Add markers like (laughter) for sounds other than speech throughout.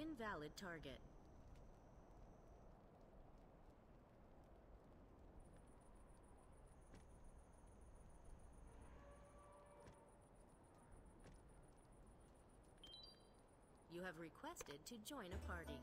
invalid target. You have requested to join a party.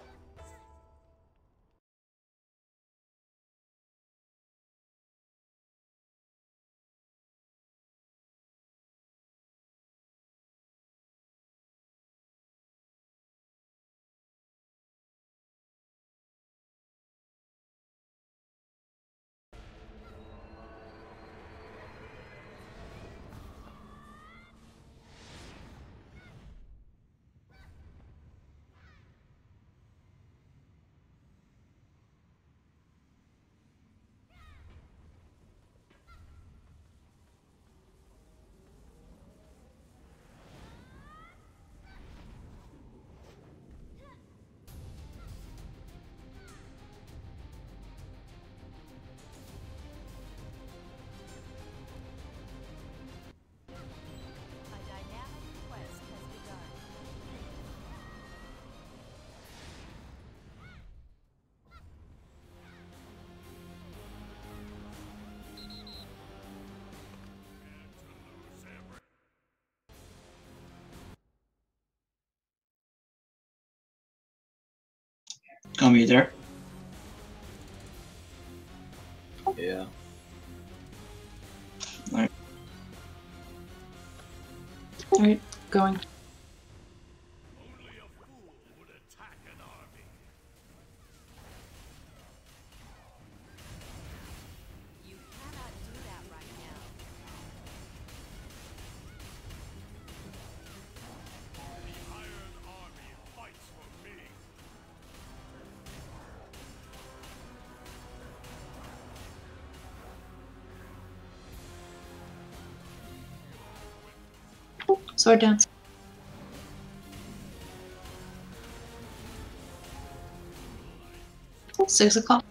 Gonna be there. Yeah. Alright, going. Sword dance. Six o'clock.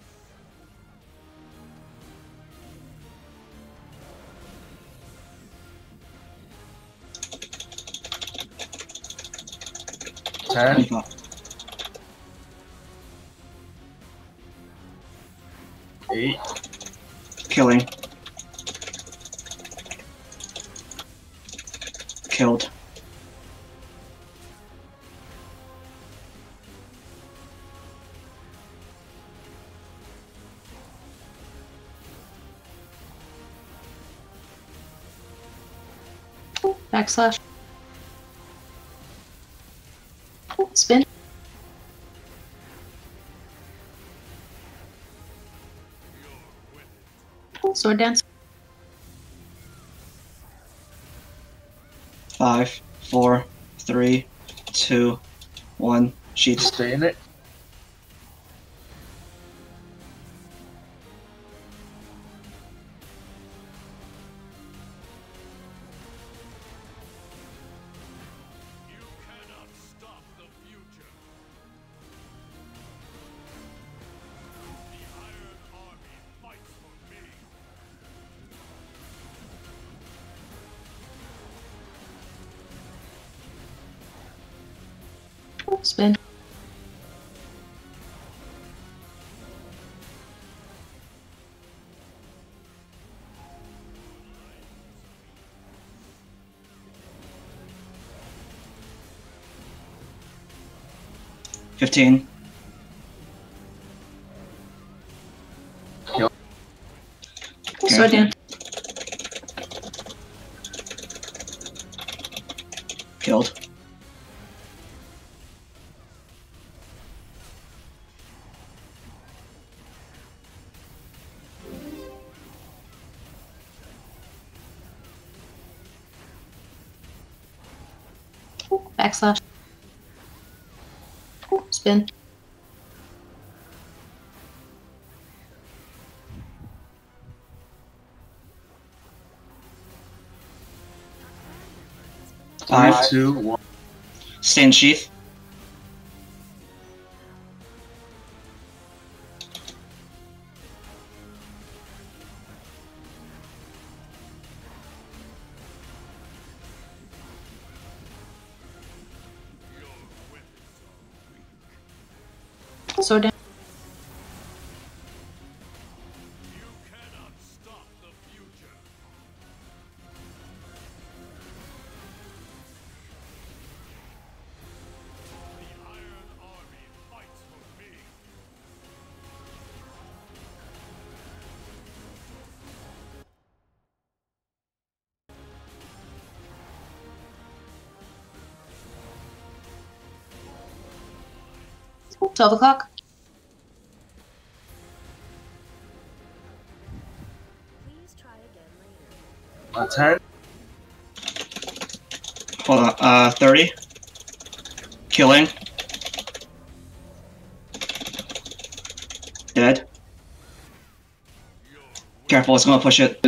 Ten. 25. Eight. Killing. Backslash. Spin. Sword dance. Five, four, three, two, one. Sheets. Stay in it. 15. Five. Two. One. Stand sheath. Sword dance. 12 o'clock? Uh, 10? Hold on, uh, 30? Killing? Dead? Careful, it's gonna push it.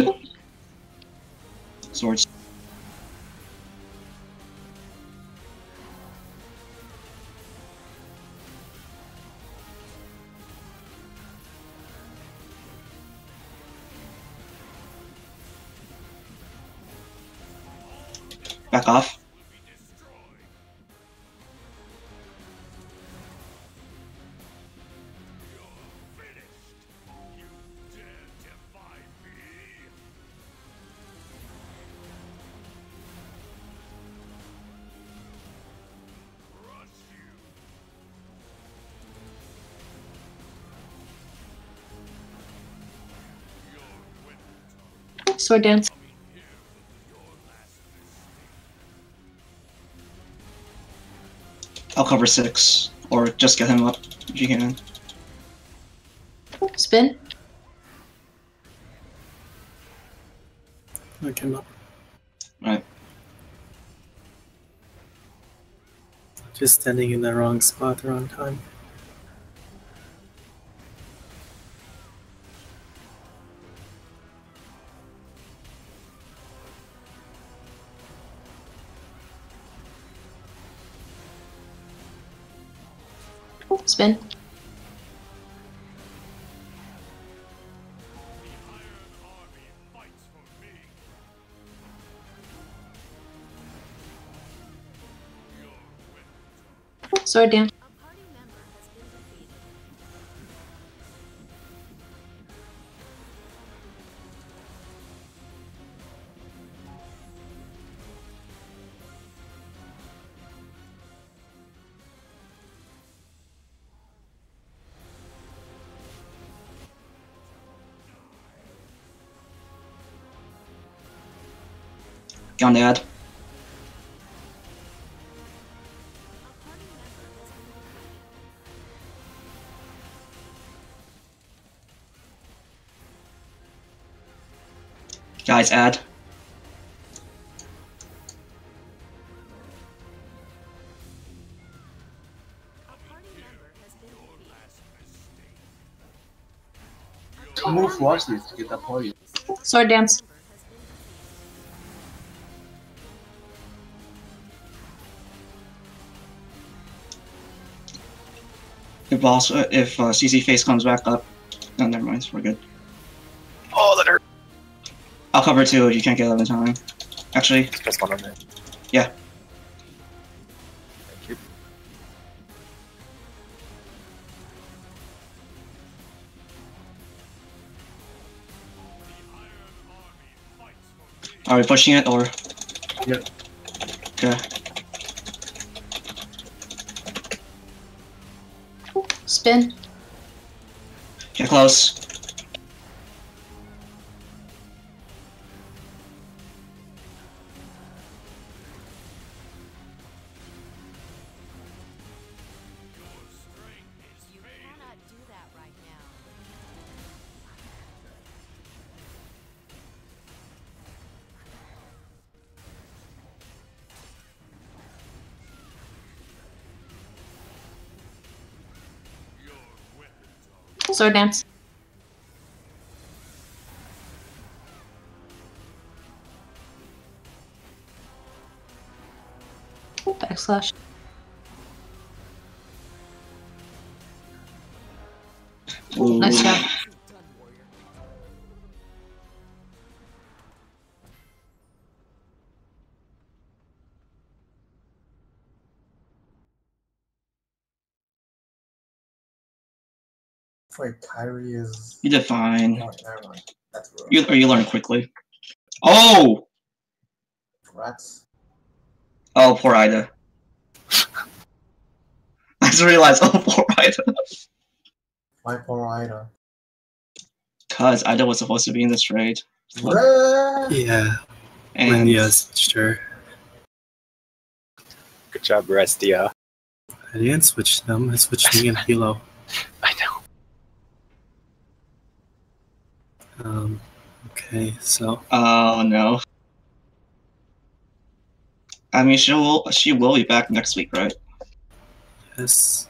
Sword dance. coming here with your last mistake. I'll cover six. Or just get him up if you can. Spin. I came up. Right. Just standing in the wrong spot, the wrong time. Sword. A party member Guys, ad. A party member has been defeated. Two move wisely to get that point. Sword dance. Member has been defeated. If boss, uh, if uh, CC face comes back up, no, never mind, we're good. Cover two if you can't get it in time. Actually, That's one on there. Yeah. Thank you. are we pushing it or? Yeah. Okay. Spin. Get close. Sword dance. Backslash. Wait, Kyrie is. You did fine. Oh, never mind. That's rude. You or you learn quickly. Oh, Rats. oh, poor Ida. (laughs) I just realized. Oh, poor Ida. My poor Ida. Cause Ida was supposed to be in this raid, Rah! Yeah, and when yes, sure. Good job, Restia. I didn't switch them. I switched me and Hilo. I know. Um, okay, so oh no. I mean, she will. She will be back next week, right? yes.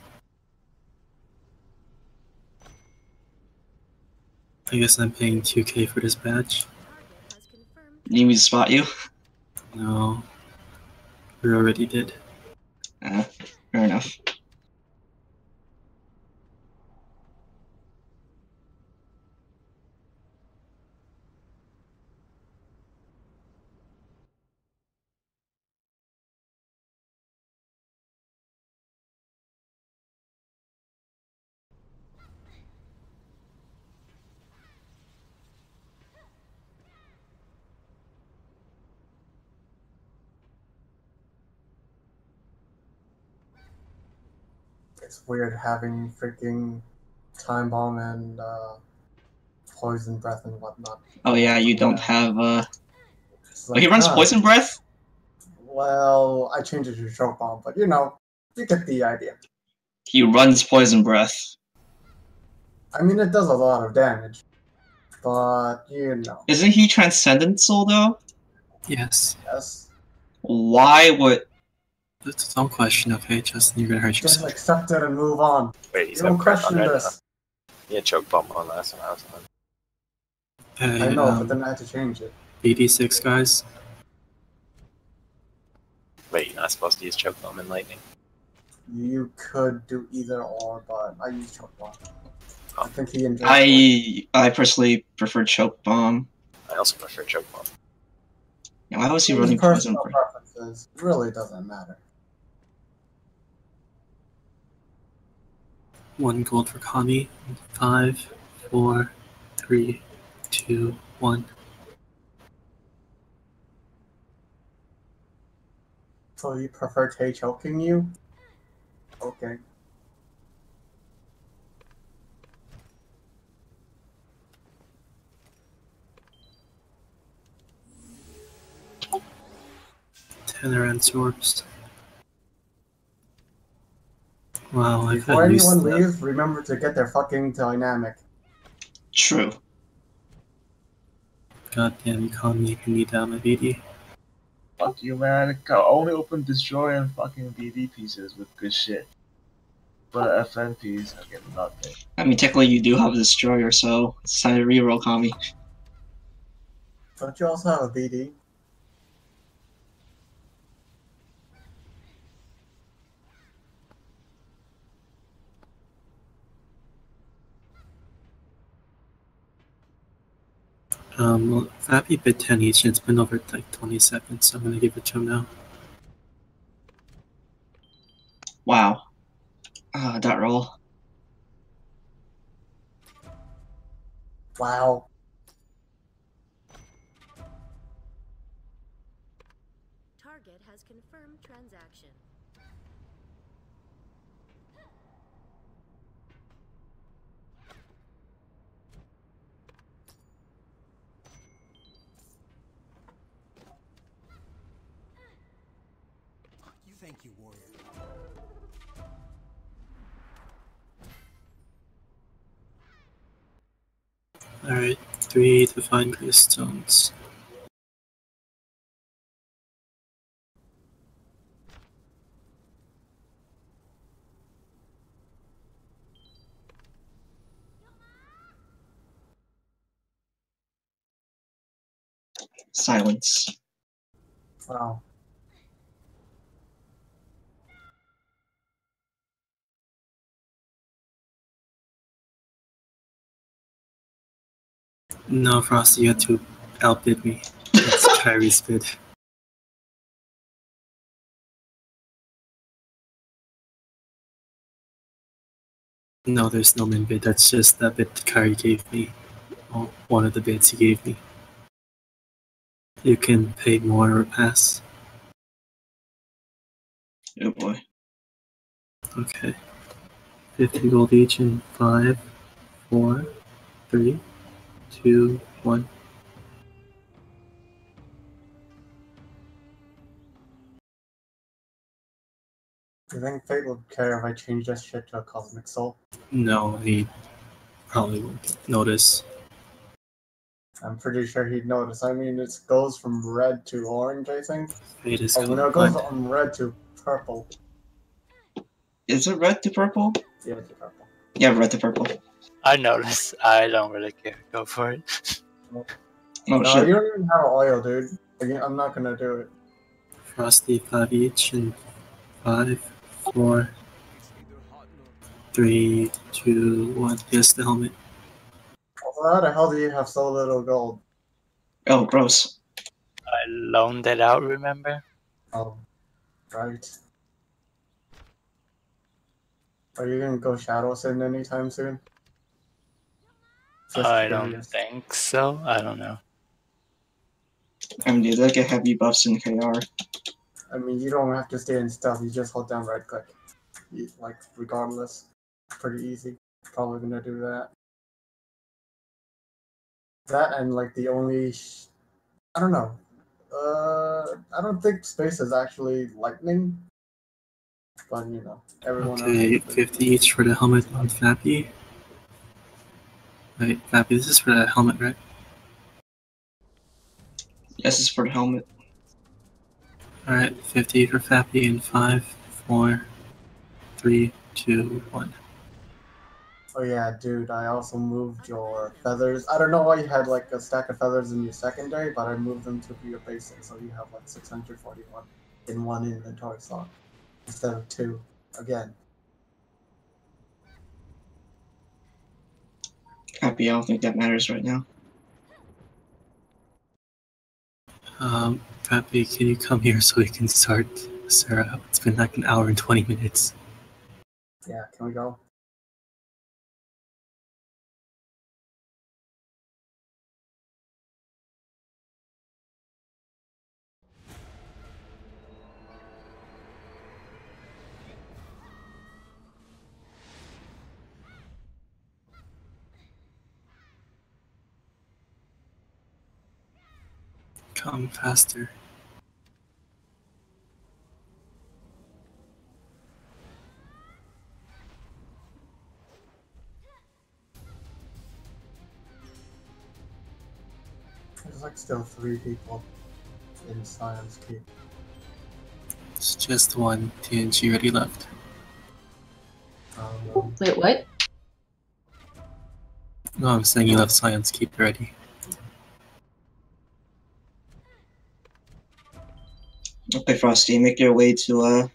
I guess I'm paying 2k for this badge. Target has confirmed Need me to spot you? No, we already did. Uh, fair enough. It's weird having freaking time bomb and uh, poison breath and whatnot. Oh yeah, you don't have. uh It's Oh, he runs ah, poison breath. Well, I changed it to choke bomb, but you know, you get the idea. He runs poison breath. I mean, it does a lot of damage, but you know, Isn't he transcendent soul though? Yes, yes, Why would? That's its own question. Okay, Justin, you're gonna hurt just yourself. accept it and move on. Wait, You he's don't got crack on question right this. He had choke bomb on last time I was on. Hey, I know, but um, then I had to change it. BD6 guys. Wait, you're not supposed to use choke bomb and lightning. You could do either or, but I use choke bomb. I think he enjoys. it. I I personally prefer choke bomb. I also prefer choke bomb. Yeah, Why was he His running poison personal breath? preferences really doesn't matter. One gold for Kami. Five, four, three, two, one. So you prefer Tay choking you? Okay. Tenor and Sorbs. Wow, I Before could use anyone that. leaves, remember to get their fucking dynamic. True. Goddamn Kami, you can need that my BD. Fuck you, man. I only open destroy and fucking BD pieces with good shit. But FN piece, I get nothing. I mean, technically, you do have a destroyer, so it's time to reroll Kami. Don't you also have a BD? Um, well, that'd be bit 10 each, and it's been over like 20 seconds, so I'm gonna give it to him now. Wow. Ah, that roll. Wow. Alright, three divine grace stones. Silence. Wow. No, Frosty, you had to outbid me. It's (laughs) Kyrie's bid. No, there's no min bid. That's just that bit Kari gave me. Oh, one of the bids he gave me. You can pay more or pass. Oh boy. Okay. 50 gold each in five, four, three, two, one. Do you think Fate would care if I change this shit to a Cosmic Soul? No, he probably won't notice. I'm pretty sure he'd notice. I mean, it goes from red to orange, I think. Fate is Oh, no, it goes from red to purple. Is it red to purple? Yeah, to purple. Yeah, red to purple. I notice. I don't really care. Go for it. Oh no, shit. you don't even have oil, dude. Like, I'm not gonna do it. Frosty, five each and five, four, three, two, one. Yes, the helmet. Well, how the hell do you have so little gold? Oh, gross. I loaned it out. Remember? Oh, right. Are you gonna go Shadow Sin anytime soon? Just I don't curious. think so. I don't know. I mean, dude, they get heavy buffs in KR. I mean, you don't have to stay in stealth. You just hold down right click. You- Like, regardless, pretty easy. Probably gonna do that. That and like the only, sh- I don't know. Uh, I don't think space is actually lightning. But you know, everyone. Okay, 50 each for the helmet on Fappy. Wait, Fappy, this is for the helmet, right? Yes, it's for the helmet. Alright, 50 for Fappy in five, four, three, two, one. Oh yeah, dude. I also moved your feathers. I don't know why you had like a stack of feathers in your secondary, but I moved them to your basic, so you have like 641 in one inventory slot instead of two. Again, Happy, I don't think that matters right now. Um, Fappy, can you come here so we can start Sarah? It's been like an hour and 20 minutes. yeah. Can we go? Come faster. There's like still three people in Scion's Keep. It's just one. TNG already left. Um, Wait, what? No, I'm saying you left Scion's Keep already. Okay, Frosty, make your way to uh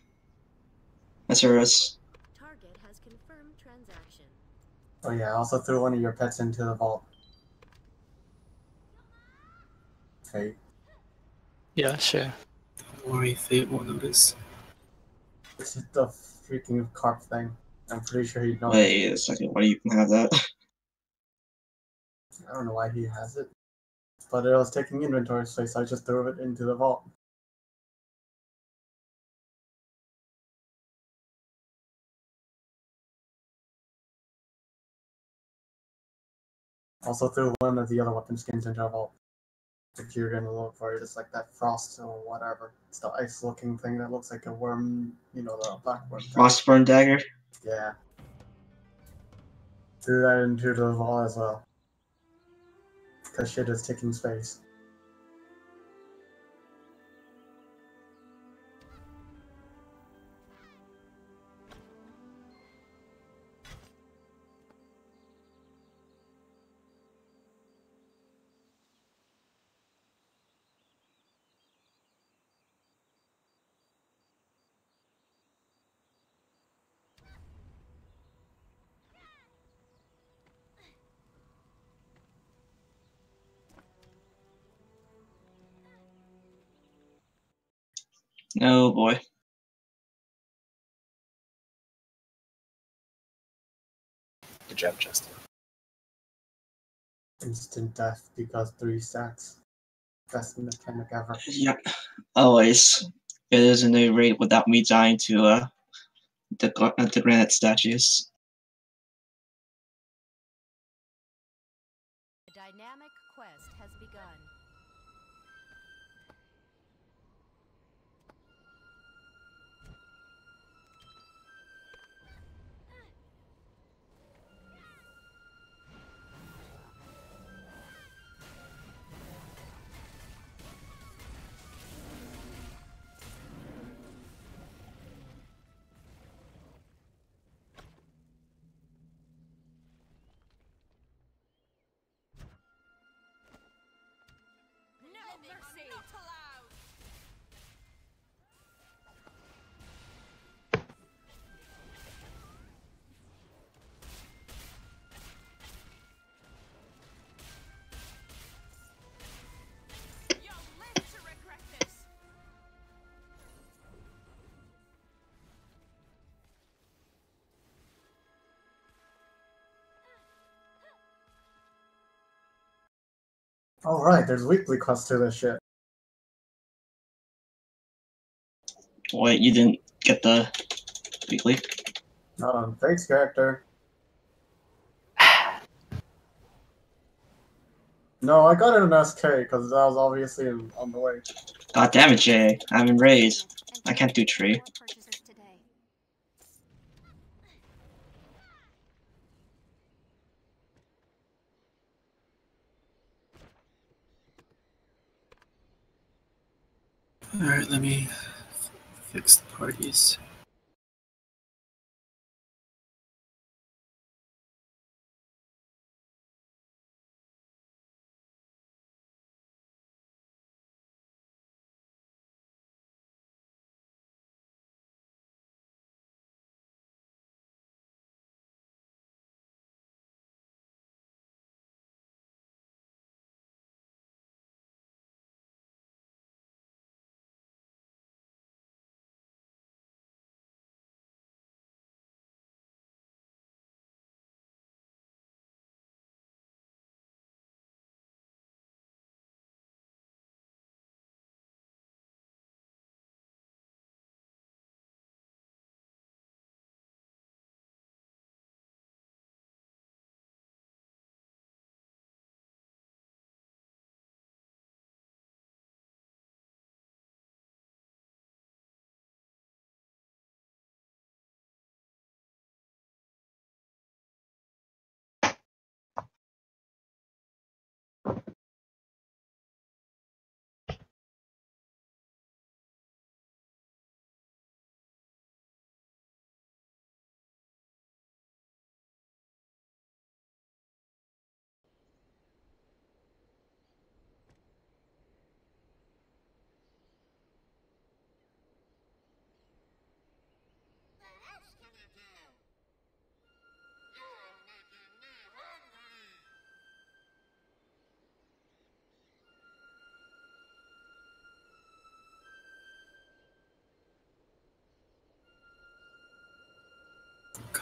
SRS. Target has confirmed transaction. oh yeah. I also threw one of your pets into the vault. Okay. Yeah, sure. Don't worry, Fate won't notice. This is the freaking carp thing. I'm pretty sure he knows. Wait a second, why do you even have that? (laughs) I don't know why he has it, but it was taking inventory space. So I just threw it into the vault. Also threw one of the other weapon skins into a vault. If you're gonna look for it, it's like that frost or whatever. It's the ice-looking thing that looks like a worm. You know, the black worm. Frostburn dagger? Yeah. Threw that into the vault as well. Because shit is taking space. Oh boy. Good job, Justin. Instant death because three stacks. Best mechanic ever. Yep. Always. It is a new rate without me dying to uh the uh, the granite statues. All right, there's weekly quests to this shit. Wait, you didn't get the weekly? Um, thanks, character. (sighs) No, I got it in SK because that was obviously on the way. God damn it, Jay. I'm in raise. I can't do tree. Alright, let me fix the parties.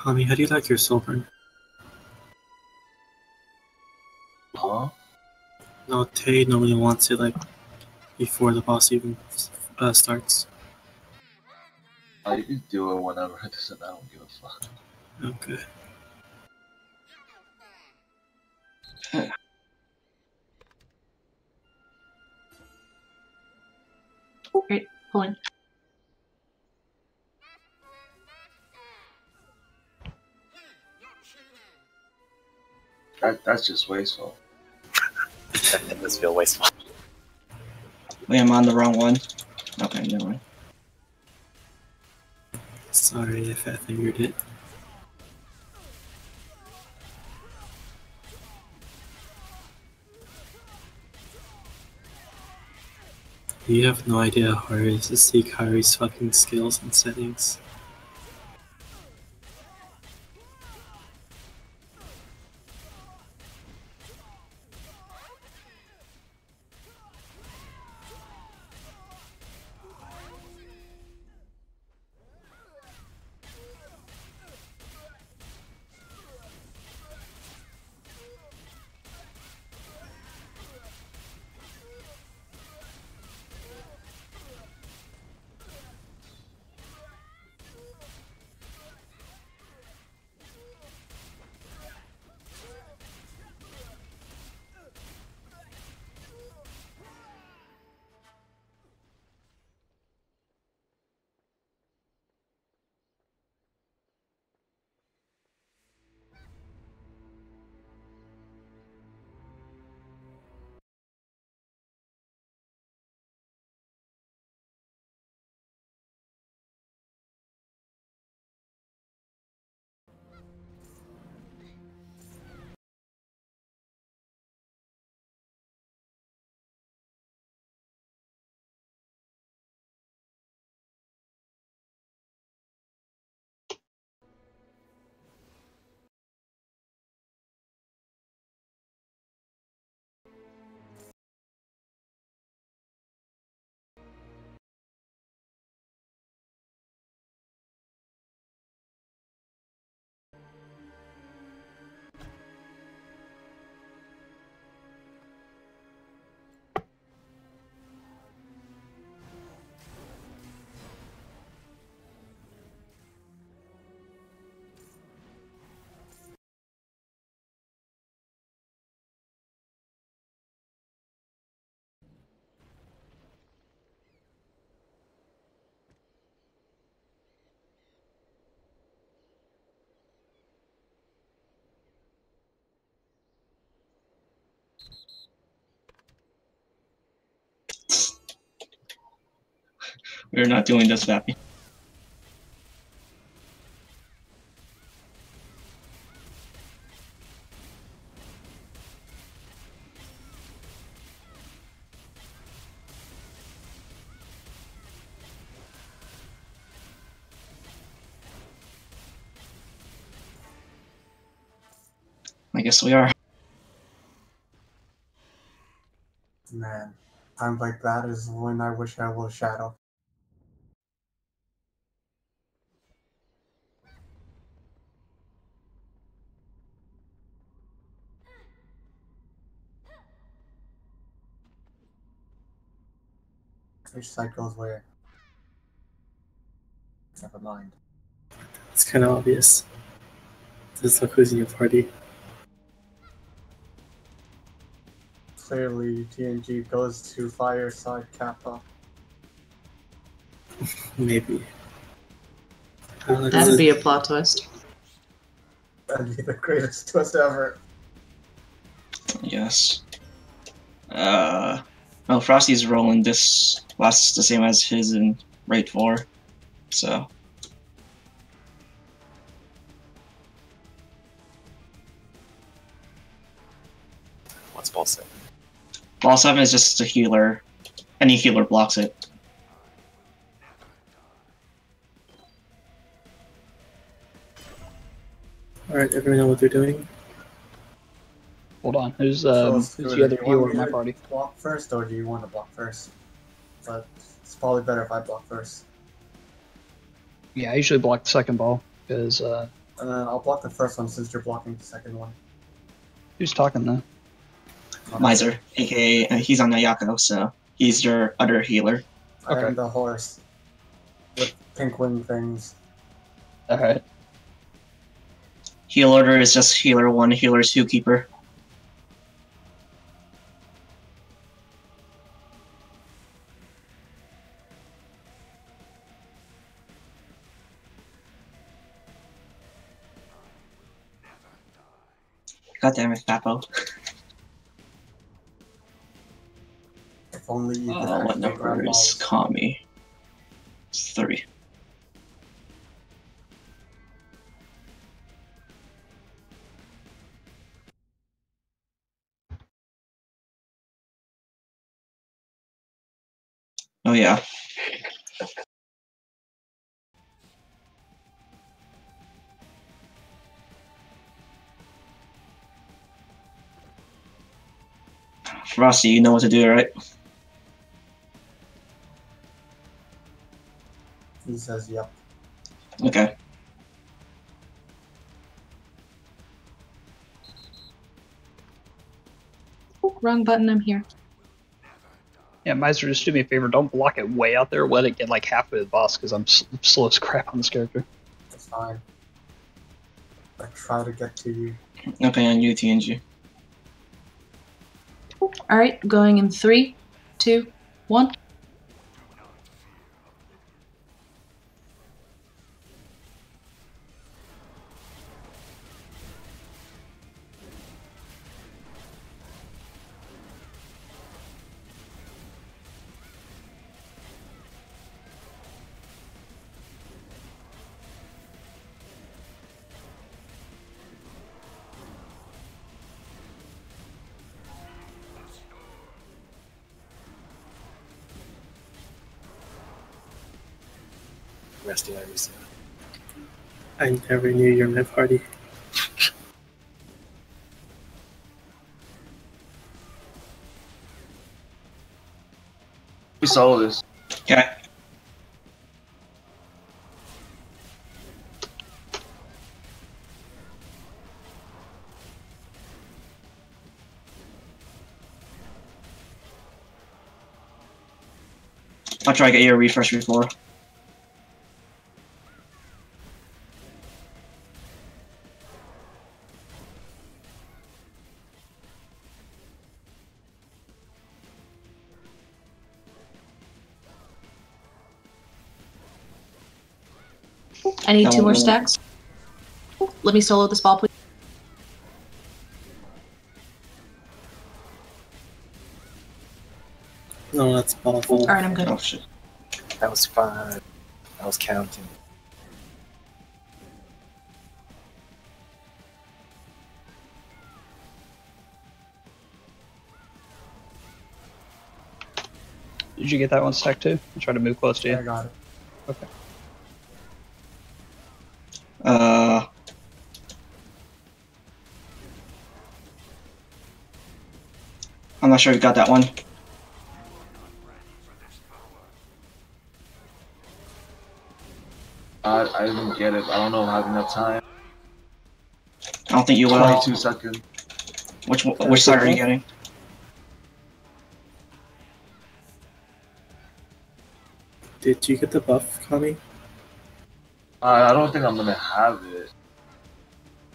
Kami, how do you like your soul burn? Huh? No, Tay normally wants it like before the boss even uh, starts. I can do it whenever (laughs) it doesn't. I don't give a fuck. Okay. (laughs) Great. Pulling. That that's just wasteful. That does feel wasteful. Wait, I'm on the wrong one. Okay, never mind. Sorry if I figured it. You have no idea how hard it is to see Kyrie's fucking skills and settings. We're not doing this, Vappy. I guess we are. Man, times like that is when I wish I was Shadow. Which side goes where? Never mind. It's kind of obvious. Just look who's in your party. Clearly, TNG goes to Fireside Kappa. (laughs) Maybe. Uh, That'd be a plot twist. That'd be the greatest twist ever. Yes. Uh, well, Frosty's role rolling this lasts the same as his in Raid 4, so. What's ball set? Ball 7 is just a healer. Any healer blocks it. Alright, everyone know what they're doing? Hold on. Who's So, um, who's the other do you want healer in my party? Block first, or do you want to block first? But it's probably better if I block first. Yeah, I usually block the second ball because uh, And then I'll block the first one since you're blocking the second one. who's talking though? Miser, aka uh, he's on Ayako, so he's your other healer. I Okay. am the horse with pink wing things. All right. Heal order is just healer 1, healer 2, keeper. God damn it, Papo. If only you Uh, what number is. Kami? It's three. Oh yeah. Frosty, you know what to do, right? He says, "Yep." Okay. Wrong button, I'm here. Yeah, Miser, just do me a favor. Don't block it way out there. Let it get like halfway to the boss because I'm s- slow as crap on this character. That's fine. I try to get to you. Okay, on you, TNG. Alright, going in three, two, one. I never knew you're my party. We saw this. Okay. I'll try to get you a refresh before. I need two more won't stacks. Let me solo this ball, please. No, that's awful. Alright, I'm good. Oh shit. That was five. I was counting. Did you get that one stacked too? I tried to move close to Yeah, I got it. Okay. Not sure you got that one. I, I didn't get it. I don't know if I have enough time. I don't think you will. 22 seconds. Which one- which side are you getting? Did you get the buff, Kami? I, I don't think I'm gonna have it.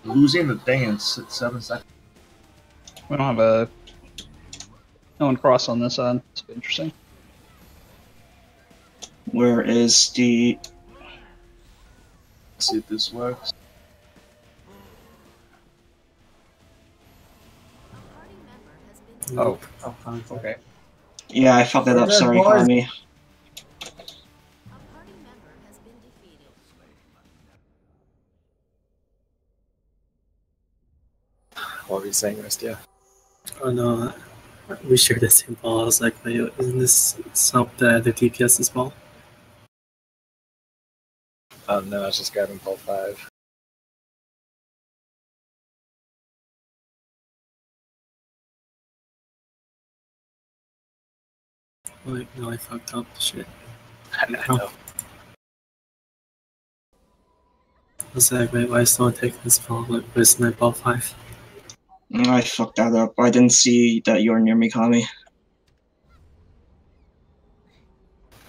Losing the thing in s- seven seconds. We don't have a no one cross on this side. It's interesting. Where is the? See if this works. Oh, Oh, conflict. okay. Yeah, I fucked that up. Good Sorry, boys. Kami. A party member has been defeated. What were you saying, Restia? Oh no, we share the same ball. I was like, wait, isn't this some the other DPS's ball? Oh uh, no, I was just grabbing ball five. Wait, no, I fucked up. Shit. (laughs) I know. I was like, wait, why is someone taking this ball? Like, where's my ball five? Mm, I fucked that up. I didn't see that you were near me, Kami.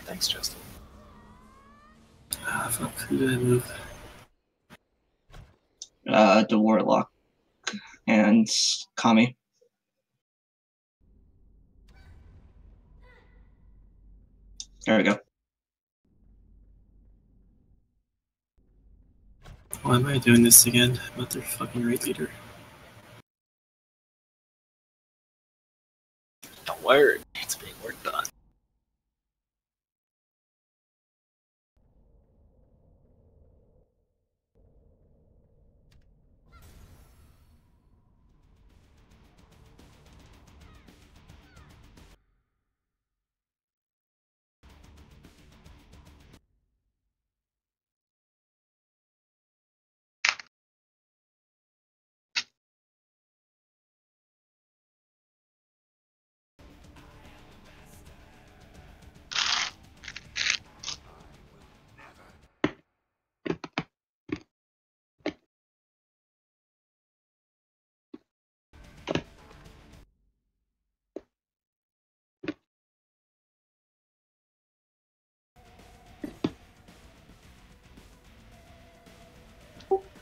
Thanks, Justin. Ah, fuck. Who did I move? Uh, the warlock and Kami. There we go. Why am I doing this again? Motherfucking raid leader. Don't worry, it's being worked on.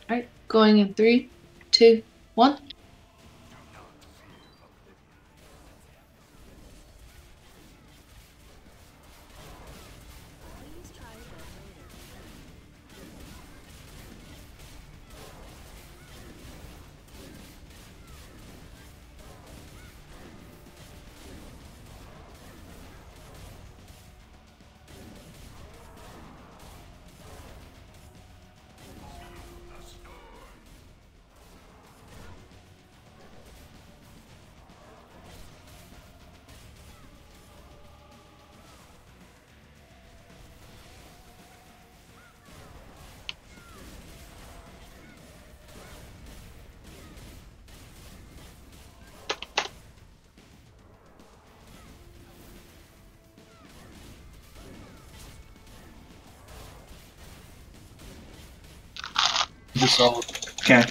Alright, going in three, two, one. This all Okay. A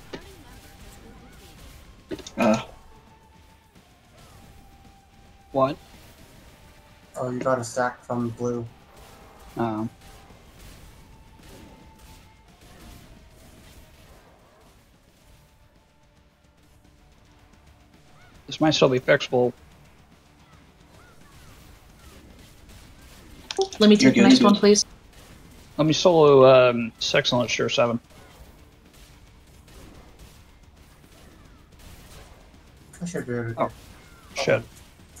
party member has been defeated. Uh, What? Oh, you got a stack from blue. Um, this might still be fixable. Let me You're take the next one, please. Let me solo um, six on sure seven. I should be able to. Oh, shit.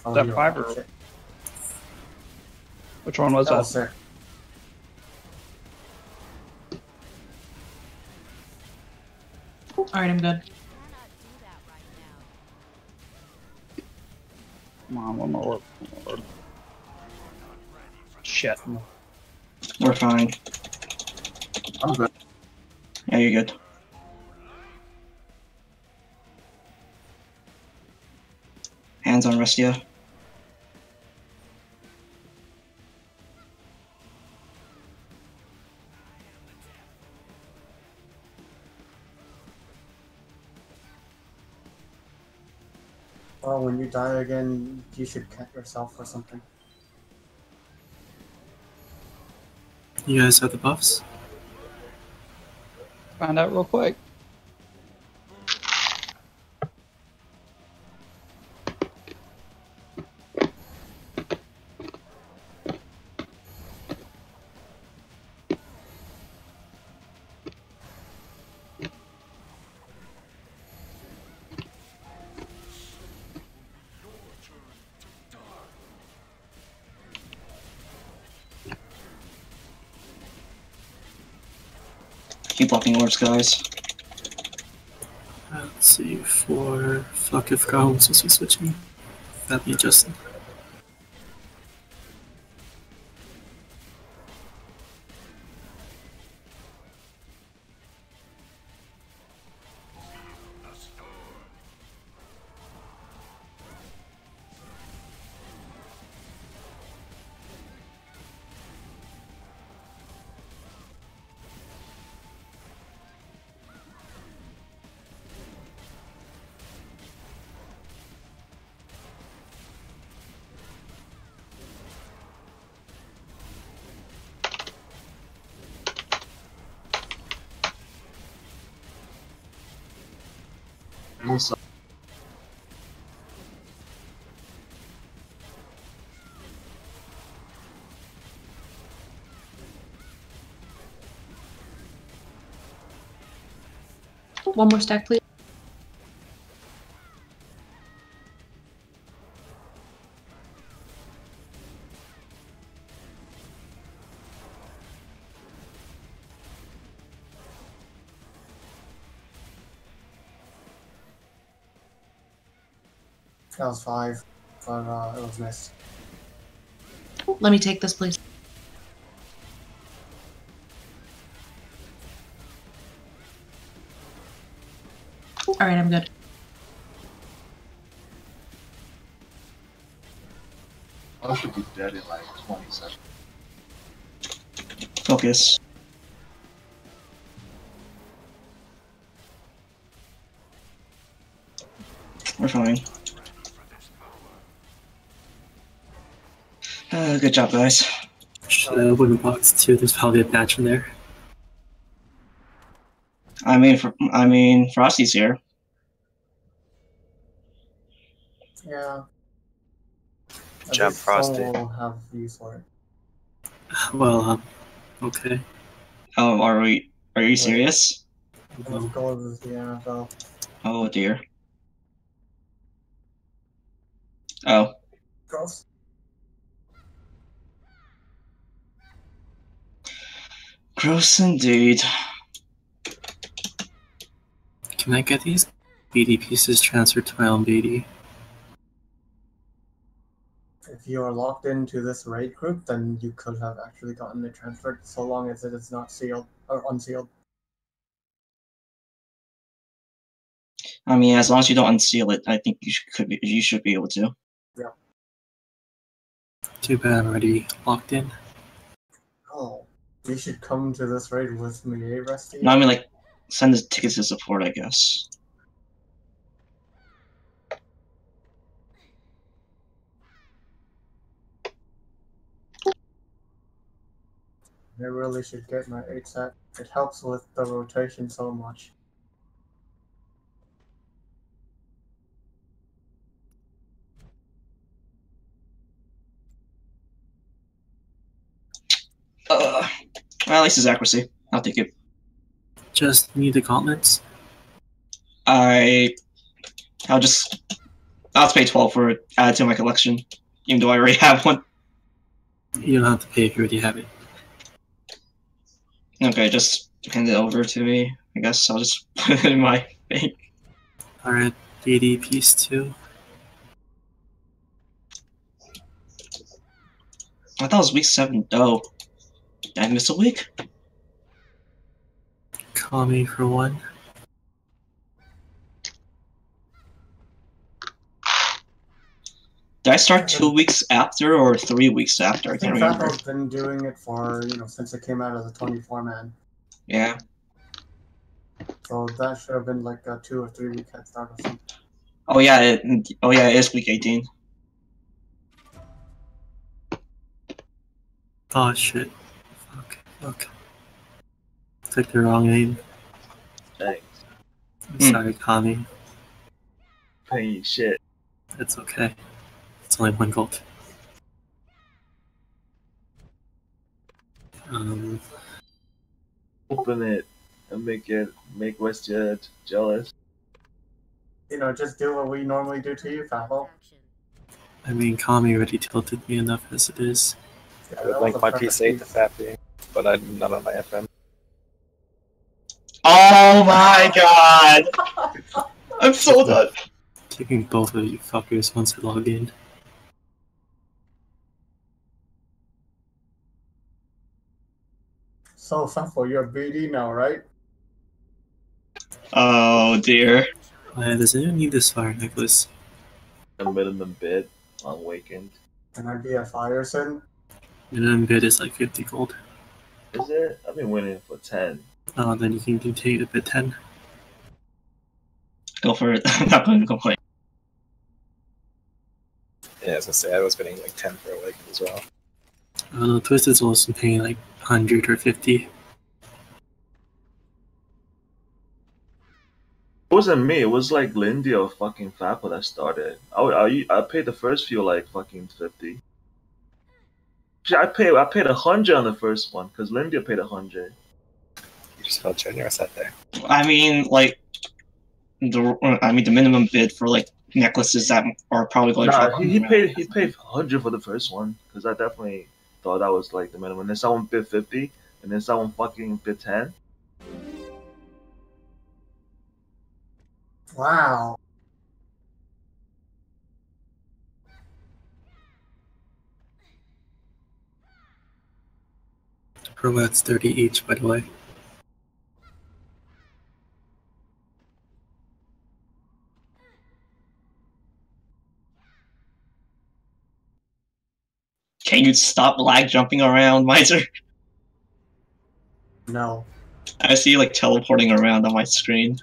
Oh, that you five or- Shit. Which one was That that? was sick. Alright, I'm good. Come on, one more. One. Shit. We're fine. I'm good. Yeah, you're good. Hands on Restia. Well, oh, when you die again, you should cut yourself or something. You guys have the buffs? Find out real quick. Keep blocking orbs, guys. Let's see, for fuck if Carl was be switching. That'd be Justin. One more stack, please. That was five, but uh, it was missed. Let me take this, please. Dead in like 20 seconds. Focus. We're fine. Uh, good job, guys. Uh, wooden box too. There's probably a badge in there. I mean, for, I mean, Frosty's here. At job, least someone Frosty. will have use for it. Well, um, okay. Oh, are we? Are you serious? Let's go the NFL. Oh dear. Oh, Gross. gross indeed. Can I get these BD pieces transferred to my own BD? If you are locked into this raid group, then you could have actually gotten it transferred so long as it is not sealed or unsealed. I mean, as long as you don't unseal it, I think you should, could be, you should be able to. Yeah. Too bad I'm already locked in. Oh, you should come to this raid with me, eh, Rusty? No, I mean like send the tickets to support, I guess. I really should get my 8 set. It helps with the rotation so much. Uh, well, at least it's accuracy. I'll take it. Just need the gauntlets. I, I'll just I'll pay twelve for it. Add it to my collection, even though I already (laughs) have one. You don't have to pay if you already have it. Okay, just hand it over to me. I guess I'll just (laughs) put it in my thing. Alright, BD piece two. I thought it was week seven. Oh, did I miss a week? Call me for one. Did I start two weeks after or three weeks after? I I can't think remember. Fapo's been doing it for, you know, since it came out as a 24 man. Yeah. So that should have been like a two or three week head start or something. Oh yeah. It, oh yeah. It is week eighteen. Oh shit. Fuck. Fuck. Clicked the wrong name. Thanks. I'm Hmm. sorry, Kami. Paying you shit. It's okay. It's only one gold. Um, Open it and make it make Westjet jealous. You know, just do what we normally do to you, Fapo. Action. I mean, Kami already tilted me enough as it is. Yeah, I would was link my PC to piece. Fappy, but I'm not on my FM. Oh my god! (laughs) I'm so done. Taking both of you fuckers once I log in. So, Fapo, you're BD now, right? Oh dear. Uh, does anyone need this fire necklace? A minimum bid on Wakened. Can I be a fire sin? Minimum bid is like 50 gold. Is it? I've been winning for ten. Oh, then you can continue to bid 10. Go for it. (laughs) I'm not going to complain. Yeah, as I was gonna say I was bidding like ten for a week as well. I don't know, Twisted's also paying like 100 or 50. It wasn't me. It was like Lindy or fucking Fappa that started. I, I, I paid the first few like fucking fifty. Shit, I paid I paid a hundred on the first one because Lindy paid a hundred. You just felt generous that day. I mean, like the I mean the minimum bid for like necklaces that are probably going to Nah, drop. he, he paid he paid hundred for the first one because I definitely thought that was like the minimum. Then someone bid fifty, and then someone fucking bid ten. Wow. Robots 30 each, by the way. Can you stop lag jumping around, Miser? No. I see you like teleporting around on my screen.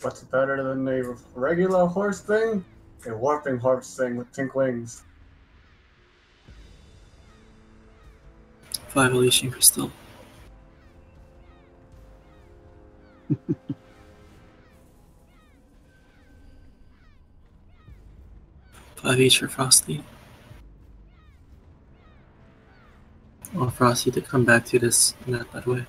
What's better than a regular horse thing? A warping horse thing with pink wings. Five Elysian Crystal. (laughs) Five each for Frosty. Oh, Frosty to come back to this map, by the way.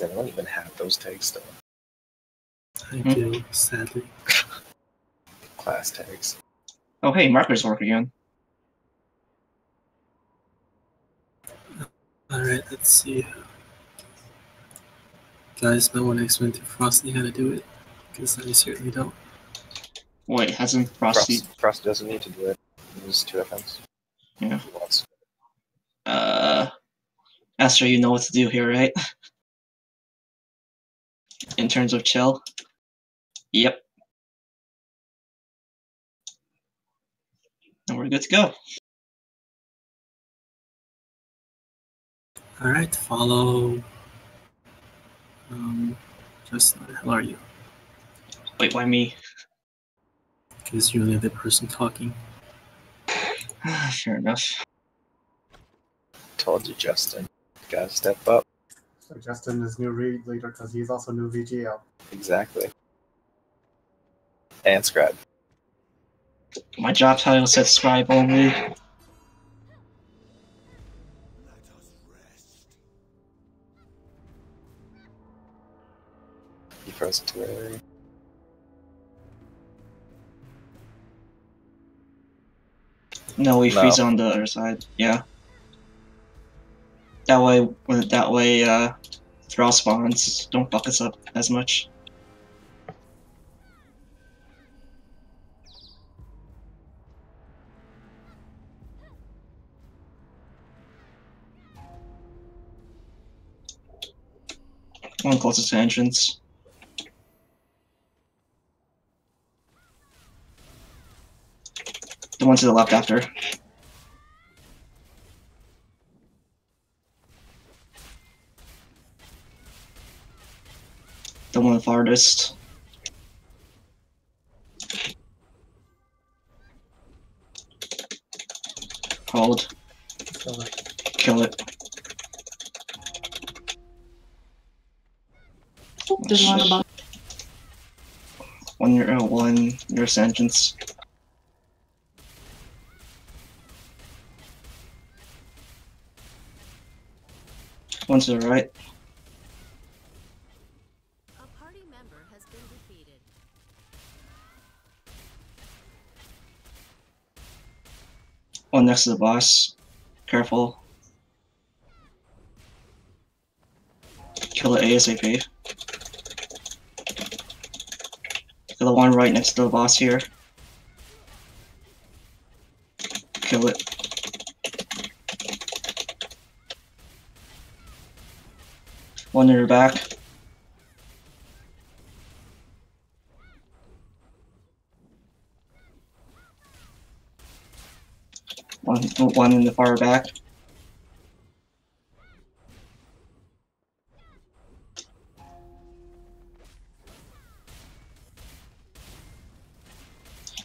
Does anyone even have those tags still? I Hmm. do, sadly. Class tags. Oh hey, markers work again. Alright, let's see. guys might want to explain to Frosty how to do it, because I certainly don't. Wait, hasn't Frosty? Frost, Frost doesn't need to do it. Use two FMs. Yeah. He wants. Uh, Astro, you know what to do here, right? (laughs) In terms of chill. Yep. And we're good to go. Alright, follow. Um, just where the hell are you? Wait, why me? Because you're the other person talking. (sighs) Fair enough. Told you, Justin. Gotta step up. So Justin is new read leader because he's also new VGL. Exactly. And scribe. My job title says scribe only. Let us rest. You frozen too early. No, we No. freeze on the other side. Yeah. That way, that way, uh, Thrall spawns don't fuck us up as much. One closest entrance. The one to the left after. The one farthest. Hold. So like, Kill it. There's one above. One your uh, one your sentence. One to the right. A party member has been defeated. One next to the boss. Careful. Kill it ASAP. Kill the one right next to the boss here. Kill it. One in your back. One, in the far back.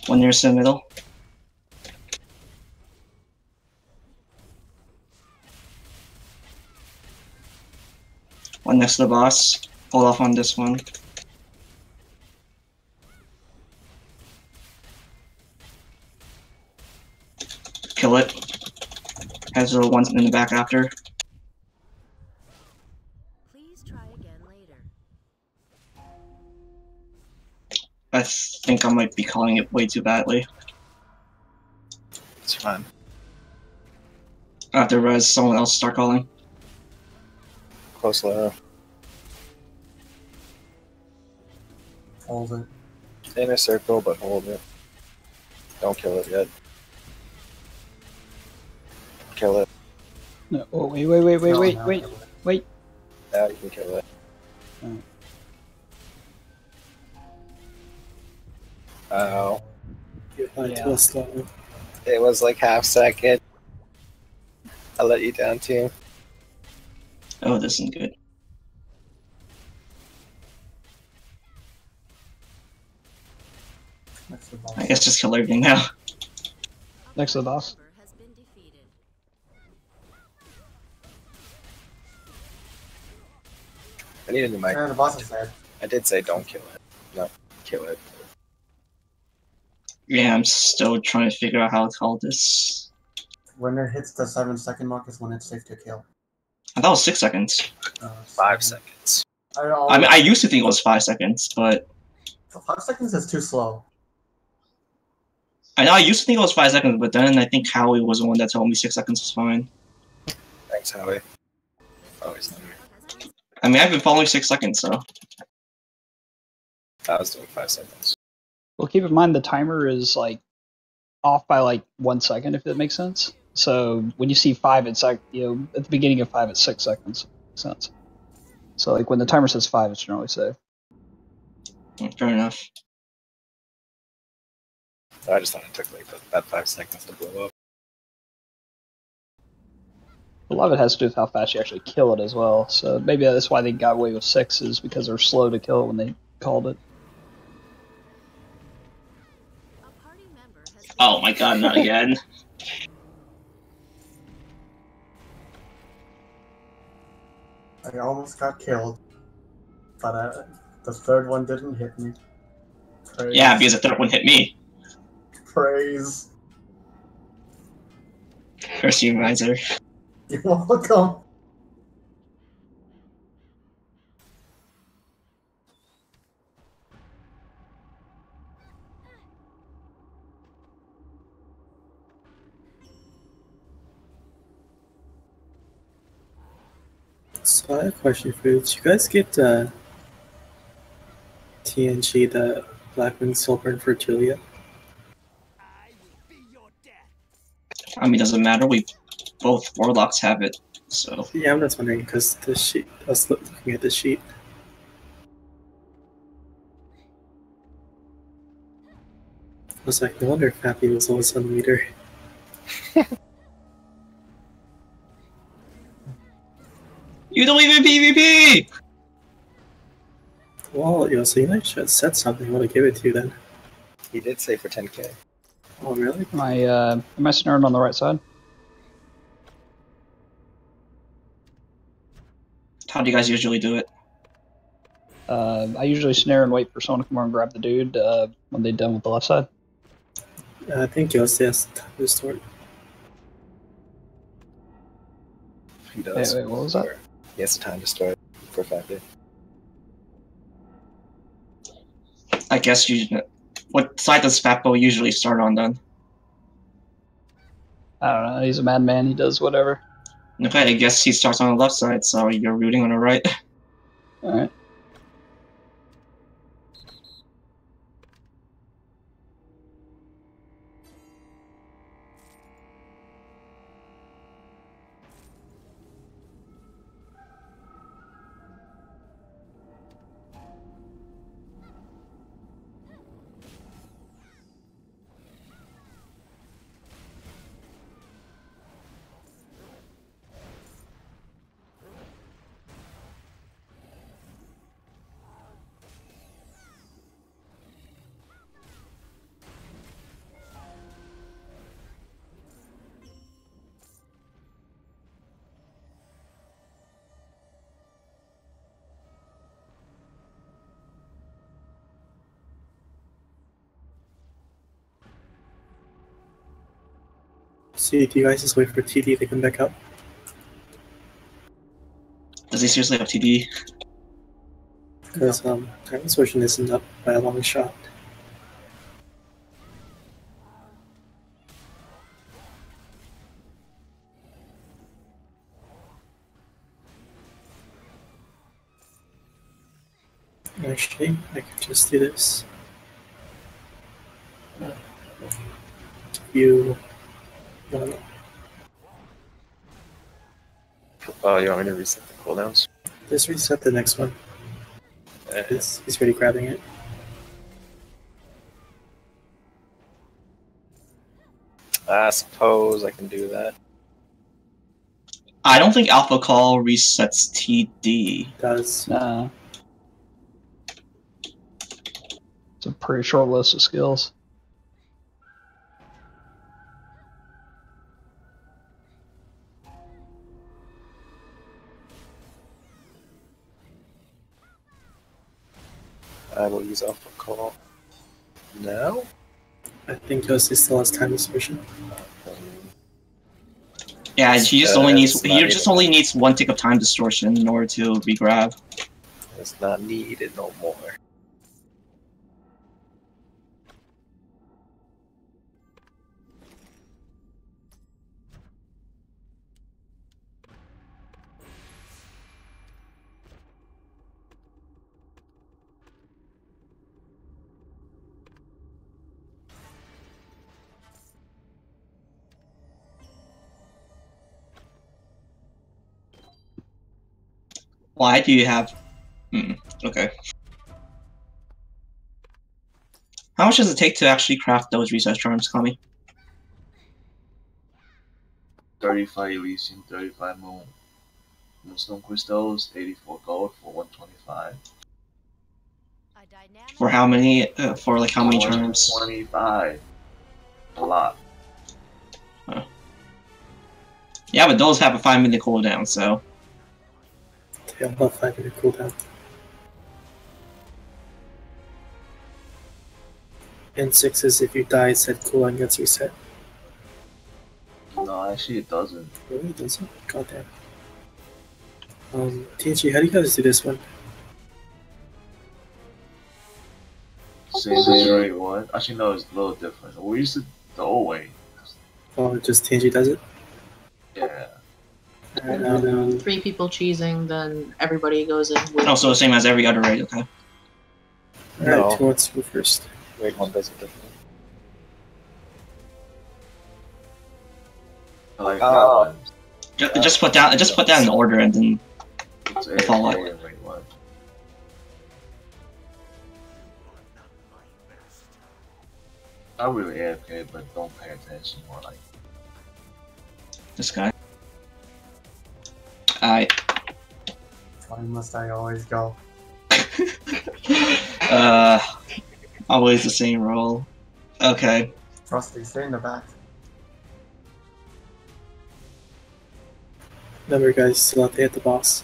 One nearest the middle. One next to the boss. Hold off on this one. Kill it. Has the ones in the back after. Please try again later. I think I might be calling it way too badly. It's fine. Afterwards, someone else start calling. Close low. hold it. Inner circle, but hold it. Don't kill it yet. Kill it. No, oh, wait, wait, wait, wait, No, wait, no, wait, hold wait. Now you can kill it. Oh. Oh. Goodbye Yeah. to a slow. It was like half second. I let you down too. Oh, this isn't good. Next to the boss. I guess just kill everything now. Next to the boss. member has been defeated. I need a new mic. Yeah, the boss is dead. I did say don't kill it. No, kill it. Yeah, I'm still trying to figure out how to call this. When it hits the seven second mark is when it's safe to kill. I thought it was six seconds. Uh, Five seven- seconds. I, I mean, I used to think it was five seconds, but five seconds is too slow. I know I used to think it was five seconds, but then I think Howie was the one that told me six seconds was fine. Thanks, Howie. Always Zero there. has been I mean, I've been following six seconds, so I was doing five seconds. Well, keep in mind the timer is like off by like one second, if that makes sense. So when you see five, it's like you know at the beginning of five, it's six seconds. Makes sense. So like when the timer says five, it's generally safe. Hmm, fair enough. I just thought it took like that five seconds to blow up. A lot of it has to do with how fast you actually kill it as well. So maybe that's why they got away with six is because they're slow to kill it when they called it. A party member has been Oh my god, not again. (laughs) I almost got killed, but uh, the third one didn't hit me. Praise. Yeah, because the third one hit me. Praise. Curse you, Miser. You're welcome. So I have a question for you. Did you guys get uh, TNG, the Blackwing Silver for Julia? I will be your death. I mean, doesn't matter. We both warlocks have it, so Yeah, I'm just wondering because the sheet. I was looking at the sheet. I was like, no wonder Fappy was always on the meter. (laughs) you don't even PvP. Well, you know, so you might should have said something. I want to give it to you then. He did say for 10k. Oh, really? Am I uh, am I snaring on the right side? How do you guys usually do it? Uh, I usually snare and wait for someone to come over and grab the dude uh, when they're done with the left side. Uh, I think Yost has time to start. He does. Wait, wait, what was that? He has the time to start for 5k. I guess you. What side does Fapo usually start on then? I don't know. He's a madman. He does whatever. Okay, I guess he starts on the left side, so you're rooting on the right. All See, do you guys just wait for TD to come back up? Does he seriously have TD? Because um, Titan Switching isn't up by a long shot. Actually, I could just do this. You. No, no. Oh, you want me to reset the cooldowns? Just reset the next one. Eh, He's, he's already grabbing it. I suppose I can do that. I don't think Alpha Call resets TD. Does. Nah. It's a pretty short list of skills. I will use Alpha Call now. I think Josie still has time distortion. Yeah, he just Uh, only needs he just only needs one tick of time distortion in order to regrab. It's not needed no more. Why do you have? Hmm. Okay. How much does it take to actually craft those research charms, Kami? 35 Elysian, 35 Moon. Moonstone crystals, 84 gold for 125. For how many? Uh, for like how many charms? 25. A lot. Yeah, but those have a five minute cooldown, so All have five minute cooldown. And six is if you die, said cooldown gets reset. No, actually it doesn't. Really doesn't? God damn. Um, TNG, how do you guys do this one? Same as Ray one. Actually, no, it's a little different. We used to the old way. Oh, just TNG does it? Yeah. Alright, now, um, Three people cheesing, then everybody goes in with. also the same as every other raid. Okay. alright, No. who wants to go first? Raid one does it differently. I like Oh. that one. Just, just put down, just put that in order, and then It's That's all I- AFK and Ray one. Not really AFK, but don't pay attention more like. this guy. I. Why must I always go? (laughs) Uh, always the same role. Okay. Frosty, stay in the back. Remember, guys, still have to hit the boss.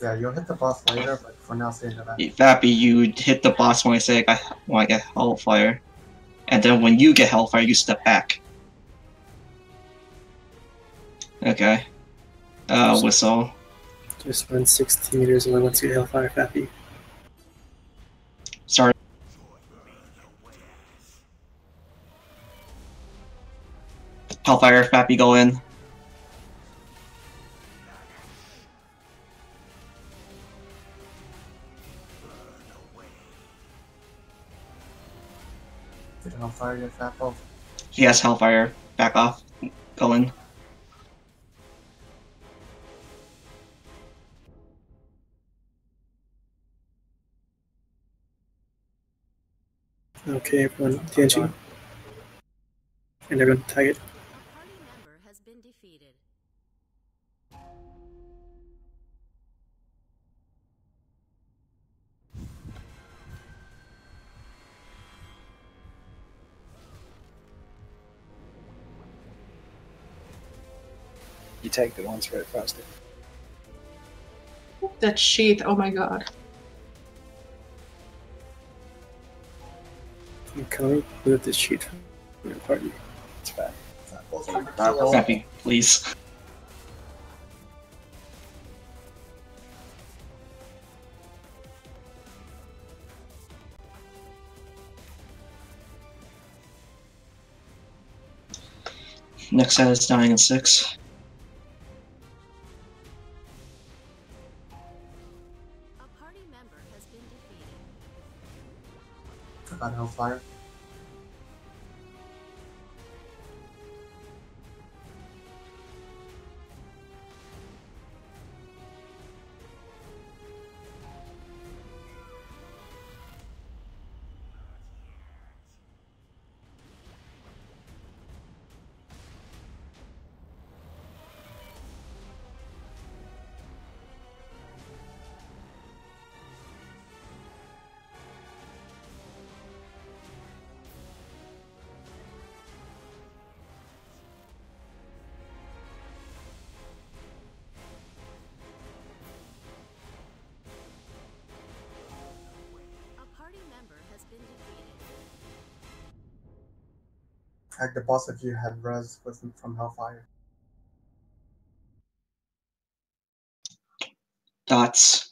Yeah, you'll hit the boss later, but for now, stay in the back. Fappy, you hit the boss when I say I, when I get Hellfire, and then when you get Hellfire, you step back. Okay. Uh, whistle. Just run 60 meters away once you get Hellfire Fappy. Sorry. Hellfire, Fappy, go in. Did Hellfire get fat off? He has Hellfire. Back off. Go in. Okay, everyone, TNG. And everyone, tag it. A party member has been. You tagged it once, right, Frosty? That sheath, oh my god. You can move this sheet from your party. It's bad. fine. Fappy, please. Next set is dying in six. I got Hellfire. Tag the boss if you had res with from Hellfire. Dots.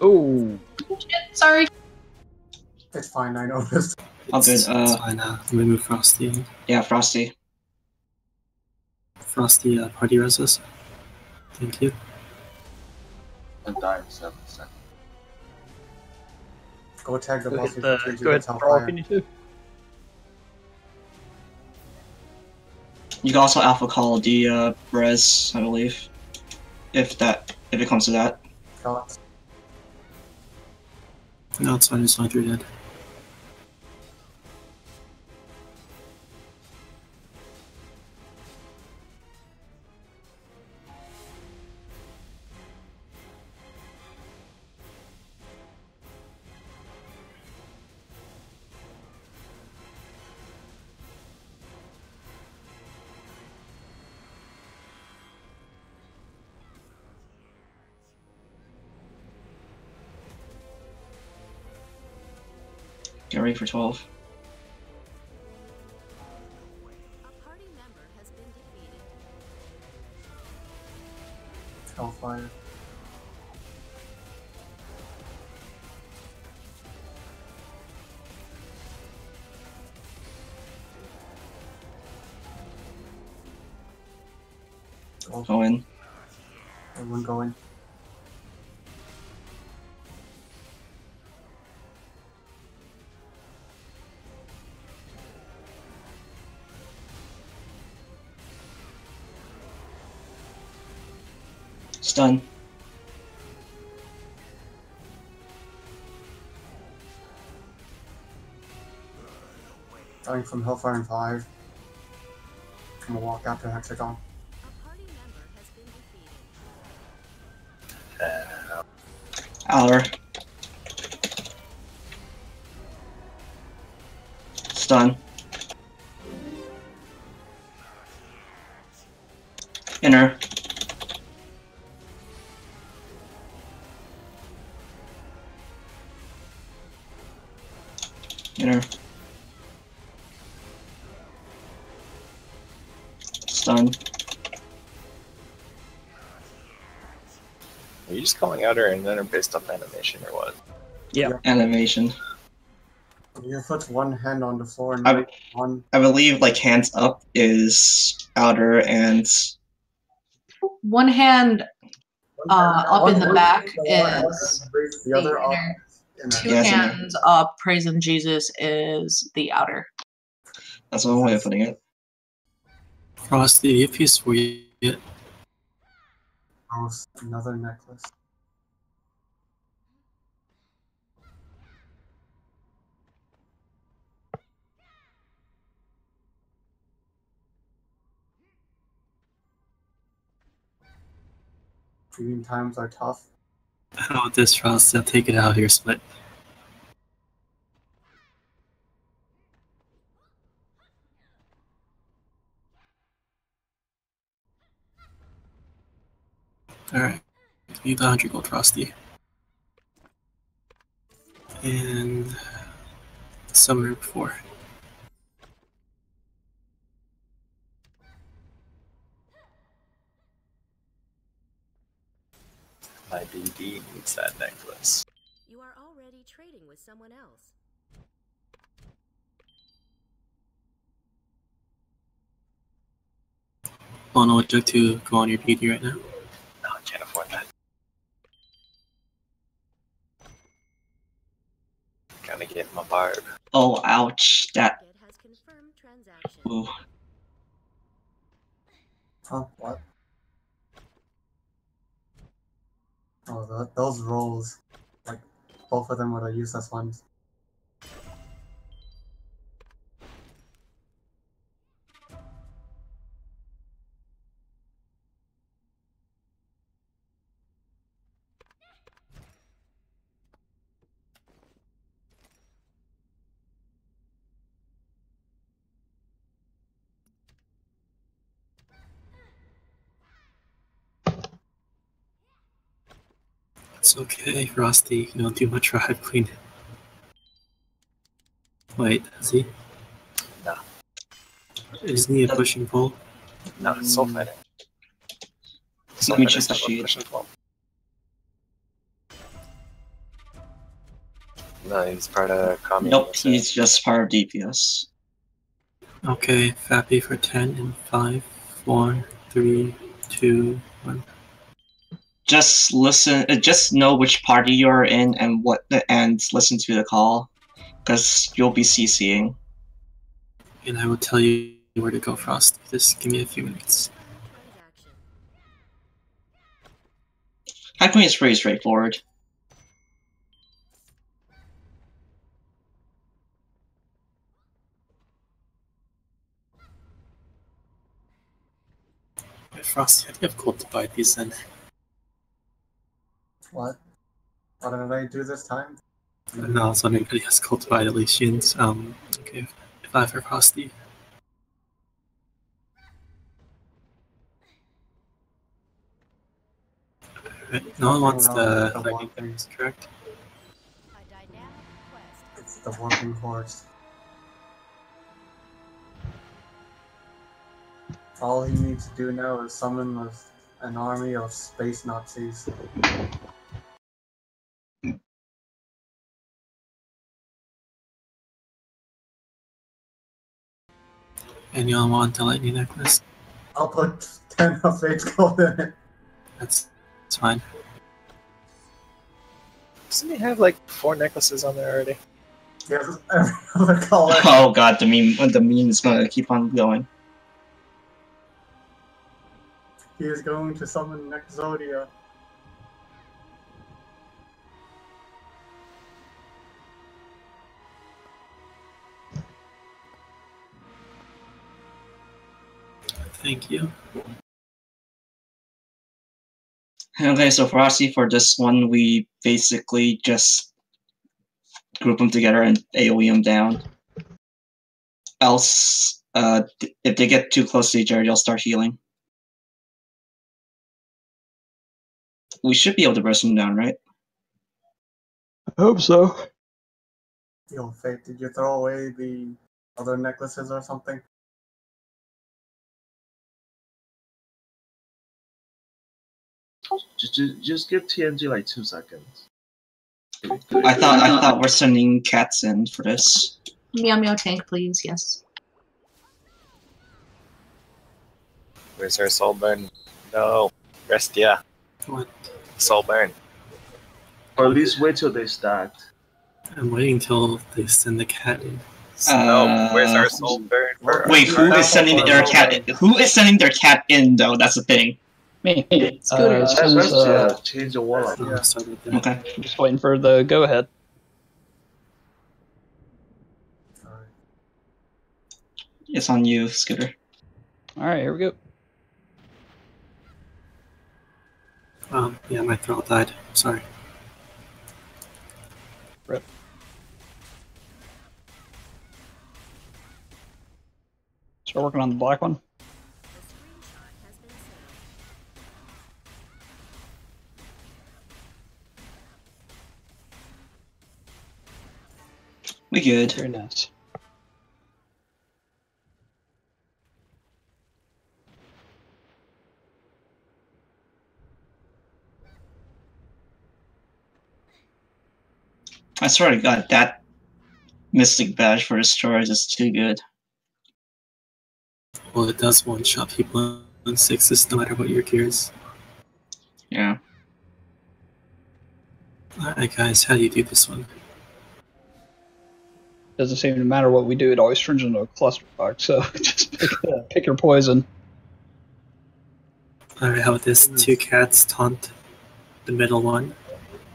Oh, Shit, sorry. It's fine, I noticed. All good. It's, it's Uh, fine. Uh, let me move Frosty. yeah, Frosty. Frosty uh, party reses. Thank you. And die in seven seconds. Go attack the go boss hit if the, you change go it hit to the brawl you need to. You can also alpha call the uh, res, I believe, if that if it comes to that. Shots. No, it's fine. It's not through dead. Ready for twelve. A party member has been defeated. Hellfire. Go. Go in. Everyone going. Stun. Starting from Hellfire in 5. I'm gonna walk out to Hexagon. A just calling outer and inner based off animation or what? Yeah. Animation. You put one hand on the floor and I- one. I believe like hands up is outer and One hand uh, up in the back hand on the floor is the the other up. Two the- Yes, inner. hands up, praising Jesus is the outer. that's one way of putting it. Frosty, if he's for you, Oh, another necklace. Dream times are tough. how about this, Frosty? I'll take it out here, split. Alright. Need the 100 gold, Frosty. And. Summoner before. My BD needs that necklace. You are already trading with someone else. Oh no, Jug to go on your PD right now. No, I can't afford that. Gonna get my barb. Oh, ouch! That. Has confirmed. Ooh. Huh? What? Oh, tho- those rolls. Like, both of them were the useless ones. Okay, Frosty. You don't do much for Hive Queen. Wait, is he? No. Isn't he a pushing pull? No, it's soul fighting. Let me Soul check the Fighter's not a sheet. push and pull. No, he's part of Kami. Nope, he's just part of DPS. Okay, Fappy for 10 and 5, 4, 3, 2, 1. Just listen. uh, Just know which party you're in and what, and listen to the call, because you'll be CCing. And I will tell you where to go, Frost. Just give me a few minutes. Hacking is pretty straightforward. Wait, Frost, how do you have gold to buy these then? What? What did I do this time? No, I was wondering how do you have gold to buy the Elysians? Um, okay, if I for Frosty. Alright, no one wants the The lightning things, correct? It's the working horse. All he needs to do now is summon an army of space Nazis. And y'all want the lightning necklace? I'll put 10 of Fate's gold in it. That's, that's fine. Doesn't he have like four necklaces on there already? He has every (laughs) other color. Oh god, the meme, the meme is gonna keep on going. He is going to summon Nexodia. Thank you. Okay, so for Frosty, for this one, we basically just group them together and AoE them down. Else, uh, if they get too close to each other, they'll start healing. We should be able to burst them down, right? I hope so. Yo, Fate, did you throw away the other necklaces or something? Just, just, just give TNG like two seconds. I thought I thought we're sending cats in for this. Meow meow tank, please. Yes. Where's our soul burn? No. Restia. What? Soul burn. Or at least wait till they start. I'm waiting till they send the cat in. no, where's Uh, our soul burn? Wait, who is sending their cat? In? Who is sending their cat in though? That's the thing. Me. Scooter. Uh, That's uh, uh, change the warlock. Sorry about that. Okay. I'm just waiting for the go ahead. Alright. It's on you, Scooter. All right, here we go. Um, yeah, my throat died. Sorry. Rip. Start working on the black one. We good. Very nice. I swear to God, that Mystic Badge for Destroyers is too good. Well, it does one shot people on sixes no matter what your gear is. Yeah. Alright, guys, how do you do this one? Doesn't seem to matter what we do; it always turns into a clusterfuck. So (laughs) just pick, uh, pick your poison. Alright, how about this? Two cats taunt the middle one.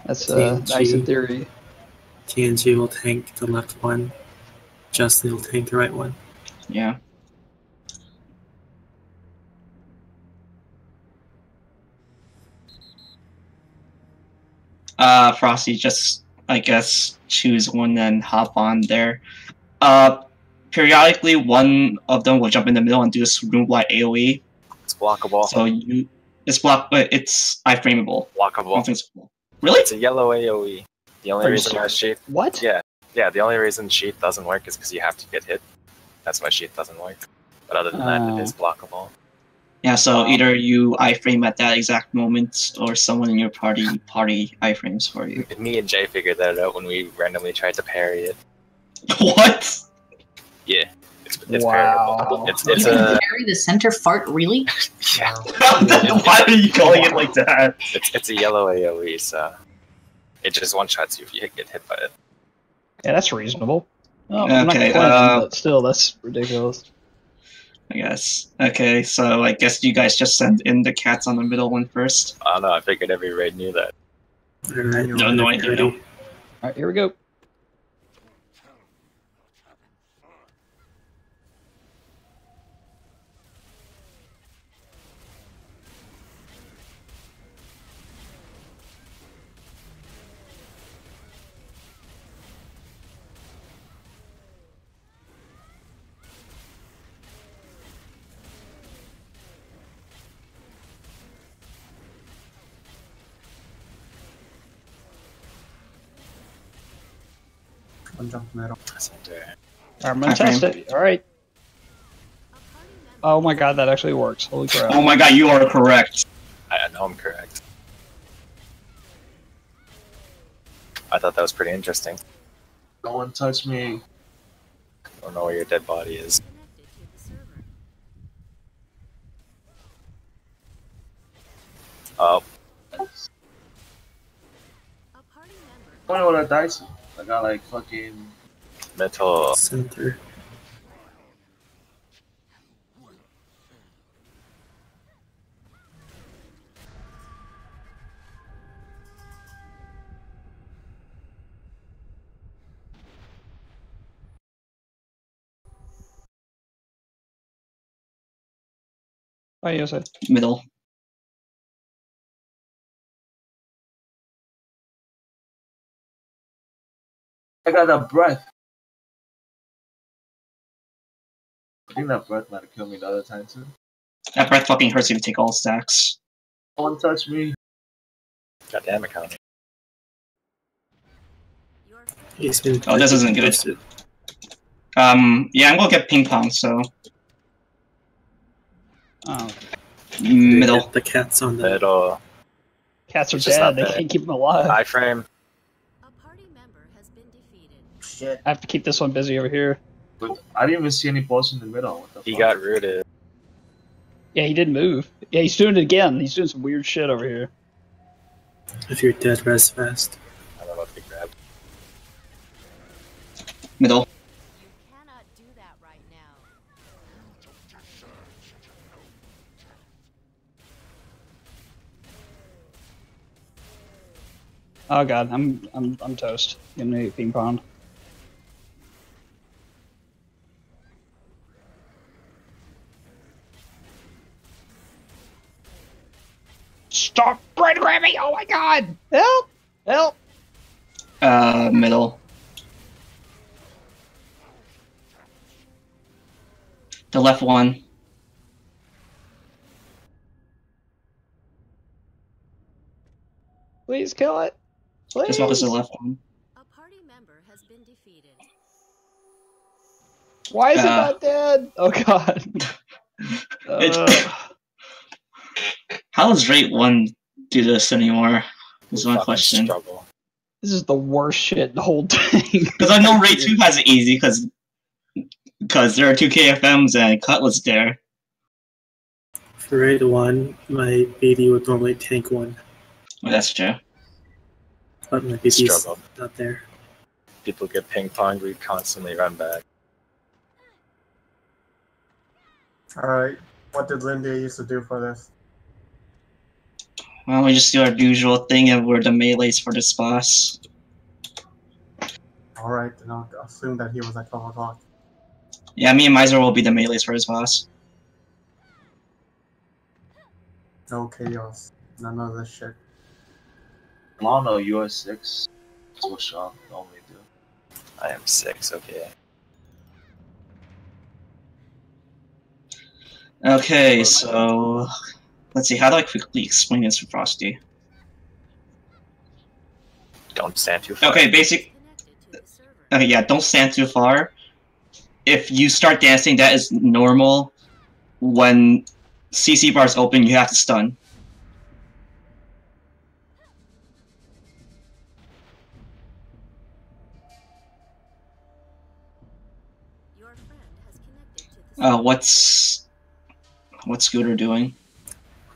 That's uh, nice in theory. TNG will tank the left one. Justin will tank the right one. Yeah. Uh, Frosty, just I guess choose one and hop on there. Uh, periodically one of them will jump in the middle and do this room wide AOE. It's blockable. So you, it's block, but it's iframeable. I blockable. it's cool. Really? It's a yellow AoE. The only Are you reason my sheath, What? yeah, yeah, the only reason sheath doesn't work is because you have to get hit. That's why sheath doesn't work. But other than that, Oh. it is blockable. Yeah, so Um, either you iframe at that exact moment, or someone in your party party iframes for you. Me and Jay figured that out when we randomly tried to parry it. (laughs) what? Yeah, it's, it's Wow. parryable. It's You it's can a carry the center fart, really? (laughs) yeah. (laughs) Why are you calling it like that? It's it's a yellow AOE, so it just one shots you if you get hit by it. Yeah, that's reasonable. Oh, I'm not Okay, uh, but still, that's ridiculous. I guess. Okay, so I guess you guys just send in the cats on the middle one first. I don't know. I figured every raid knew that. Alright, No, no idea. ready. All right, here we go. It. All right. A party All right. Oh my god, that actually works. Holy crap. Oh my god, you are correct. I I know I'm correct. I thought that was pretty interesting. No one touch me. I don't know where your dead body is. connected to the server. Oh, A party member I wonder what I died to. I got like fucking. metal Center. Oh, yes, I- Middle. I got that breath. I think that breath might have killed me the other time too. That breath fucking hurts you to take all stacks. Don't touch me. God damn it, Connie. your He's Oh, this isn't good. posted. Um, yeah, I'm gonna get ping pong, so oh, middle. The cat's on the. Middle. cats are It's dead. They bad. can't keep them alive. I Iframe. a party member has been defeated. Shit. have to keep this one busy over here. But I didn't even see any posts in the middle. What the He fuck? got rooted. Yeah, he didn't move. Yeah, he's doing it again. He's doing some weird shit over here. If you're dead, rest fast. I don't know if he grabbed. Middle. You cannot do that right now. Oh god, I'm I'm I'm toast. Give me ping pong. Stop right grabbing! Oh my god! Help! Help! Uh, middle. The left one. Please kill it. Please. Just focus on the left one. A party member has been defeated. Why is it Uh. not dead? Oh god. (laughs) It- Uh, How does rate one do this anymore? Is my question. Struggle. this is the worst shit in the whole thing. (laughs) Because I know rate two (laughs) has it easy because because there are two KFMs and Cutlass there. For raid one, my BD would normally tank one, Well, that's true. but my BD's Struggle. not there. People get ping ponged. We constantly run back. Alright. What did Lindy used to do for this? Why don't we just do our usual thing and we're the melees for this boss? Alright, then I'll assume that he was at 12 o'clock. Yeah, me and Miser will be the melees for his boss. No chaos. None of this shit. I don't know. You are six. That's what Sean normally do. I am six. Okay. Okay, so let's see. How do I quickly explain this to Frosty? Don't stand too far. Okay, basic. Connected to the server. Okay, yeah, don't stand too far. If you start dancing, that is normal when CC bar's open, you have to stun. Your friend has connected to the Uh, what's what's Scooter doing?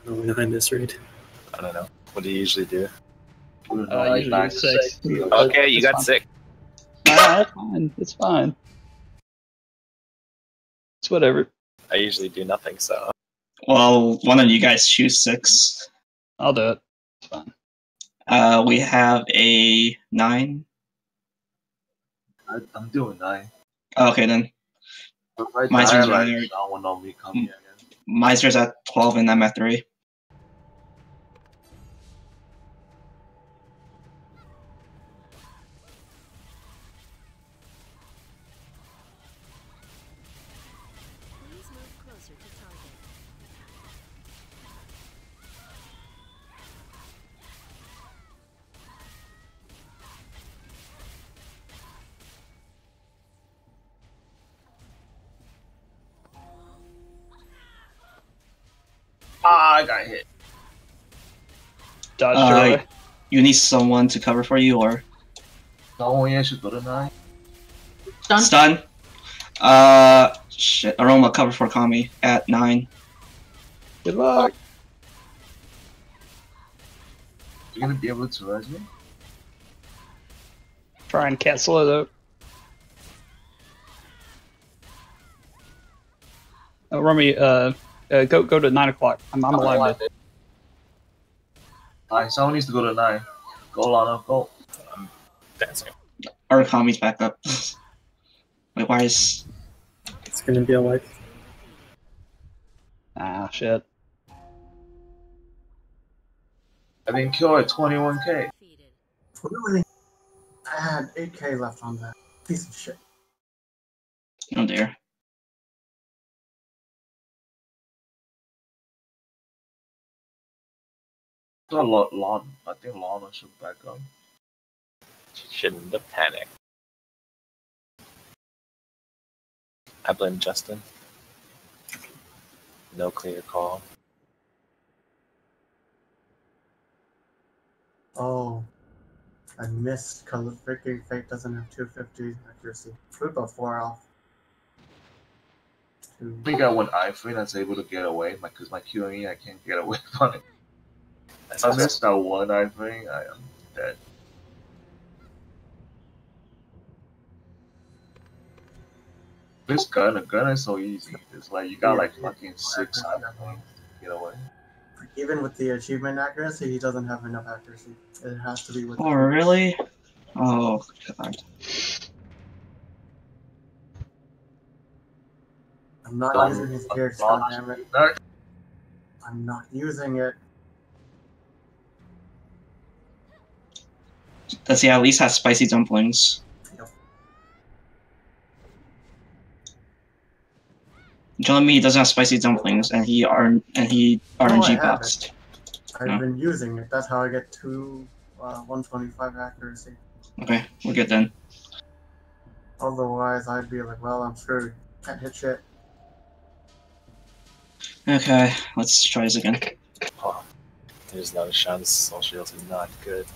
Oh, when I misread. I don't know. What do you usually do? Uh, usually six. Okay, you It's got fine. sick. Nah, that's fine. It's fine. It's whatever. I usually do nothing, so Well, one of you guys choose six. I'll do it. It's fine. Uh, we have a nine. I, I'm doing nine. Okay, then If I die, right no one know me coming again. Miser's at twelve and I'm at three. Dodge Uh, joy. you need someone to cover for you or No one yet should go to nine. Stun. stun. Uh, shit. Aroma cover for Kami at nine. Good luck. You're gonna be able to res me? Try and cancel it out. Uh, Romy, uh, uh, go go to nine o'clock. I'm, I'm alive. Dude. Alright, someone needs to go to nine. Go, Lana, go. I'm dancing. Or Kami's back up. (laughs) Wait, why is It's gonna be a like. Ah, shit. I've been killed at 21k. Defeated. Really? I had 8k left on that. Piece of shit. oh dear. So Lana, Lana, I think Lana should back up. She shouldn't have panicked. I blame Justin. No clear call. Oh. I missed because freaking Fate doesn't have 250 accuracy. We about 4 off. Two. I think I went iframe that's able to get away because my QE I can't get away (laughs) from it. That's If I missed that one I think. I am dead. This gun, a gun is so easy. It's like you got like fucking six iframes to get away. Even with the achievement accuracy, he doesn't have enough accuracy. It has to be with. Oh really? Oh god. I'm not Done. using his gear, Done. goddammit. No, I'm not using it. Does he at least have spicy dumplings? Yep. You're telling me he doesn't have spicy dumplings and he are and he No, I RNG have boxed. I've No. been using it. That's how I get two uh, 125 accuracy. Okay, we're good then. Otherwise, I'd be like, well, I'm screwed. Can't hit shit. Okay, let's try this again. Oh, there's no chance soul shields are not good.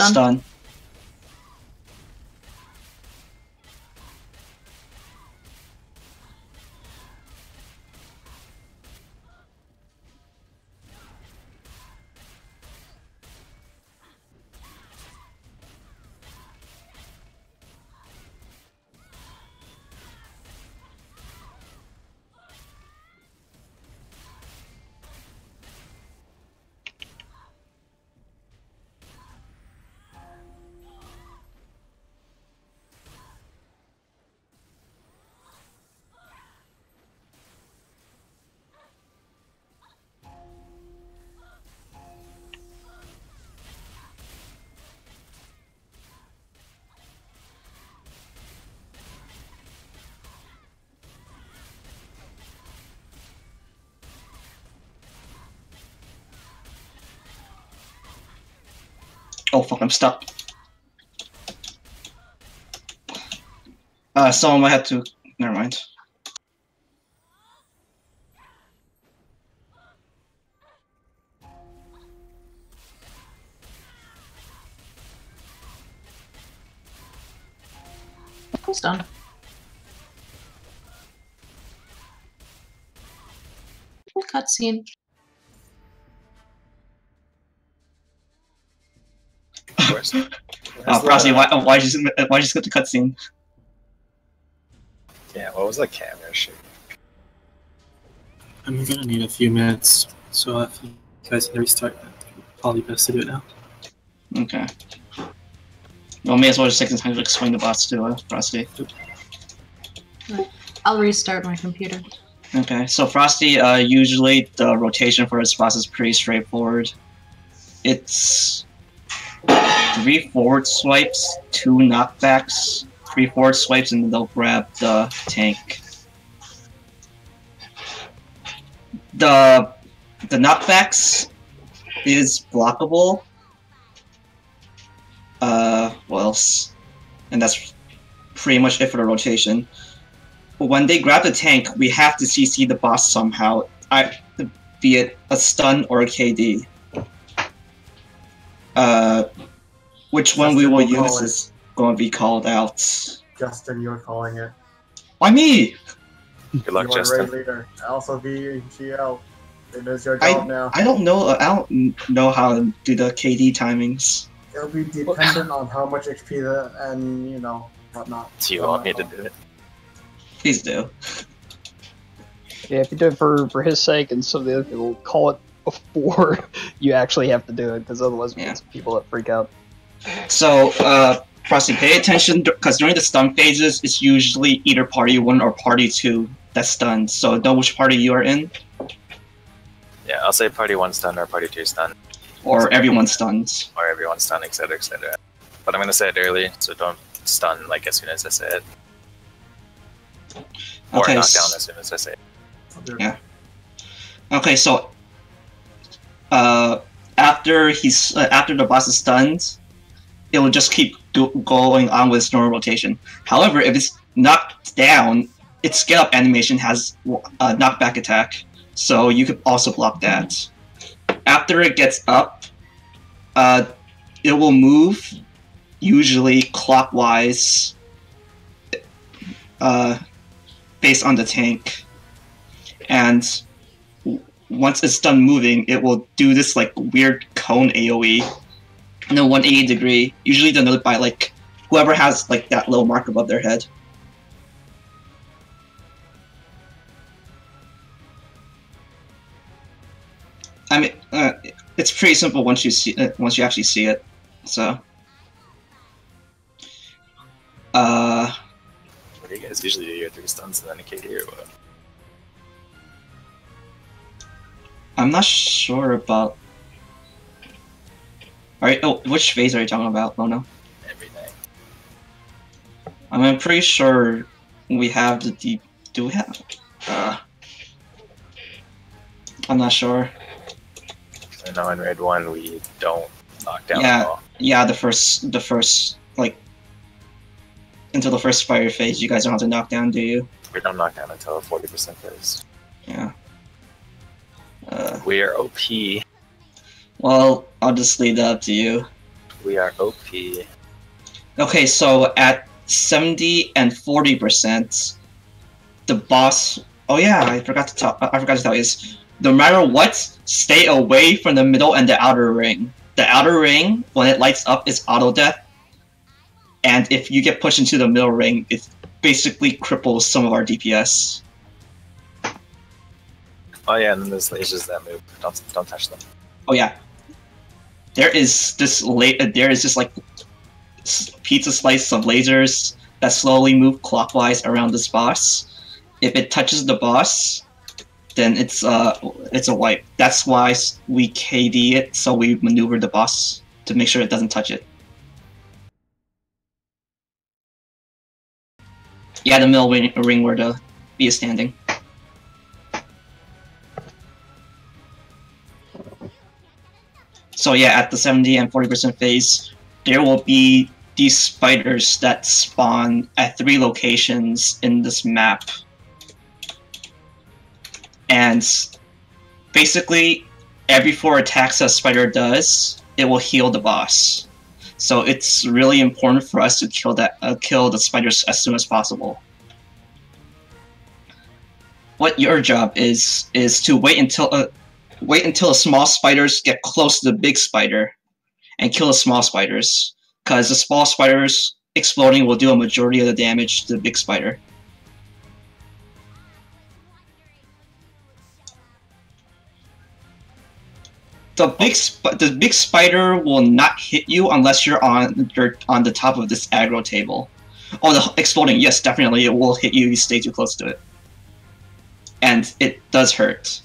Stun. Stun. Oh fuck, I'm stuck. Uh, someone might have to. Never mind. Almost done. Cutscene. Uh, Frosty, why, oh, why just why just skip the cutscene? yeah, what was the camera shit? I'm gonna need a few minutes, so if you guys can restart, probably best to do it now. Okay. Well, may as well just take the time to explain the boss to uh, Frosty. I'll restart my computer. Okay, so Frosty, uh, usually the rotation for his boss is pretty straightforward. It's three forward swipes, two knockbacks, three forward swipes, and they'll grab the tank. The the knockbacks is blockable. Uh, what else? And that's pretty much it for the rotation But when they grab the tank, we have to CC the boss somehow, I, be it a stun or a KD. Uh, which one we will will use is it. is going to be called out. Justin, you're calling it. Why me? Good luck, you are Justin. raid leader. Also be GL. It is your I- job now. I don't know. I don't know how to do the KD timings. It'll be dependent on how much HP the, and you know whatnot. Do you want me to do it? Please do. Yeah, if you do it for for his sake and some of the other people, call it before (laughs) you actually have to do it, because otherwise we Yeah. get some people that freak out. So, uh, Frosty, pay attention because during the stun phases, it's usually either party one or party two that's stunned. So know which party you are in, Yeah, I'll say party one stun or party two stun, or everyone stuns. or everyone stun, etc., etc. But I'm gonna say it early, so don't stun like as soon as I say it, or Okay, knock s- down as soon as I say it. Yeah. Okay, so uh, after he's uh, after the boss is stunned, it will just keep do- going on with its normal rotation. However, if it's knocked down, its scale up animation has a knockback attack, so you could also block that. After it gets up, uh, it will move, usually clockwise, uh, based on the tank and once it's done moving, it will do this like weird cone AOE in a 180 degree, usually denoted by like whoever has like that little mark above their head. I mean, uh, it's pretty simple once you see it, once you actually see it. So, uh, What do you guys usually do? Your three stuns and then a KD or what? I'm not sure about. Alright, oh, which phase are you talking about, Lono? Everything. I mean, I'm pretty sure we have the deep. Do we have? Uh, I'm not sure. I know in Red One we don't knock down Yeah. Yeah, the first, the first, like, until the first fire phase, you guys don't have to knock down, do you? We don't knock down until forty percent phase. Yeah. Uh, We are OP. well, I'll just leave that up to you. We are OP. Okay, so at 70 and 40 percent, the boss. Oh yeah, I forgot to tell. I forgot to tell you is no matter what, stay away from the middle and the outer ring. The outer ring, when it lights up, is auto death, and if you get pushed into the middle ring, it basically cripples some of our DPS. Oh yeah, and then there's lasers that move. Don't don't touch them. Oh yeah, there is this late. There is just like pizza slice of lasers that slowly move clockwise around this boss. If it touches the boss, then it's uh it's a wipe. That's why we KD it, so we maneuver the boss to make sure it doesn't touch it. Yeah, the middle ring, ring where the B is standing. So yeah, at the 70 and 40% phase, there will be these spiders that spawn at three locations in this map. And basically, every four attacks a spider does, it will heal the boss. So it's really important for us to kill that uh, kill the spiders as soon as possible. What your job is is to wait until uh, wait until the small spiders get close to the big spider, and kill the small spiders. Because the small spiders exploding will do a majority of the damage to the big spider. the big the big spider will not hit you unless you're on you're on the top of this aggro table. Oh, the exploding, yes, definitely, it will hit you. if You stay too close to it, and it does hurt.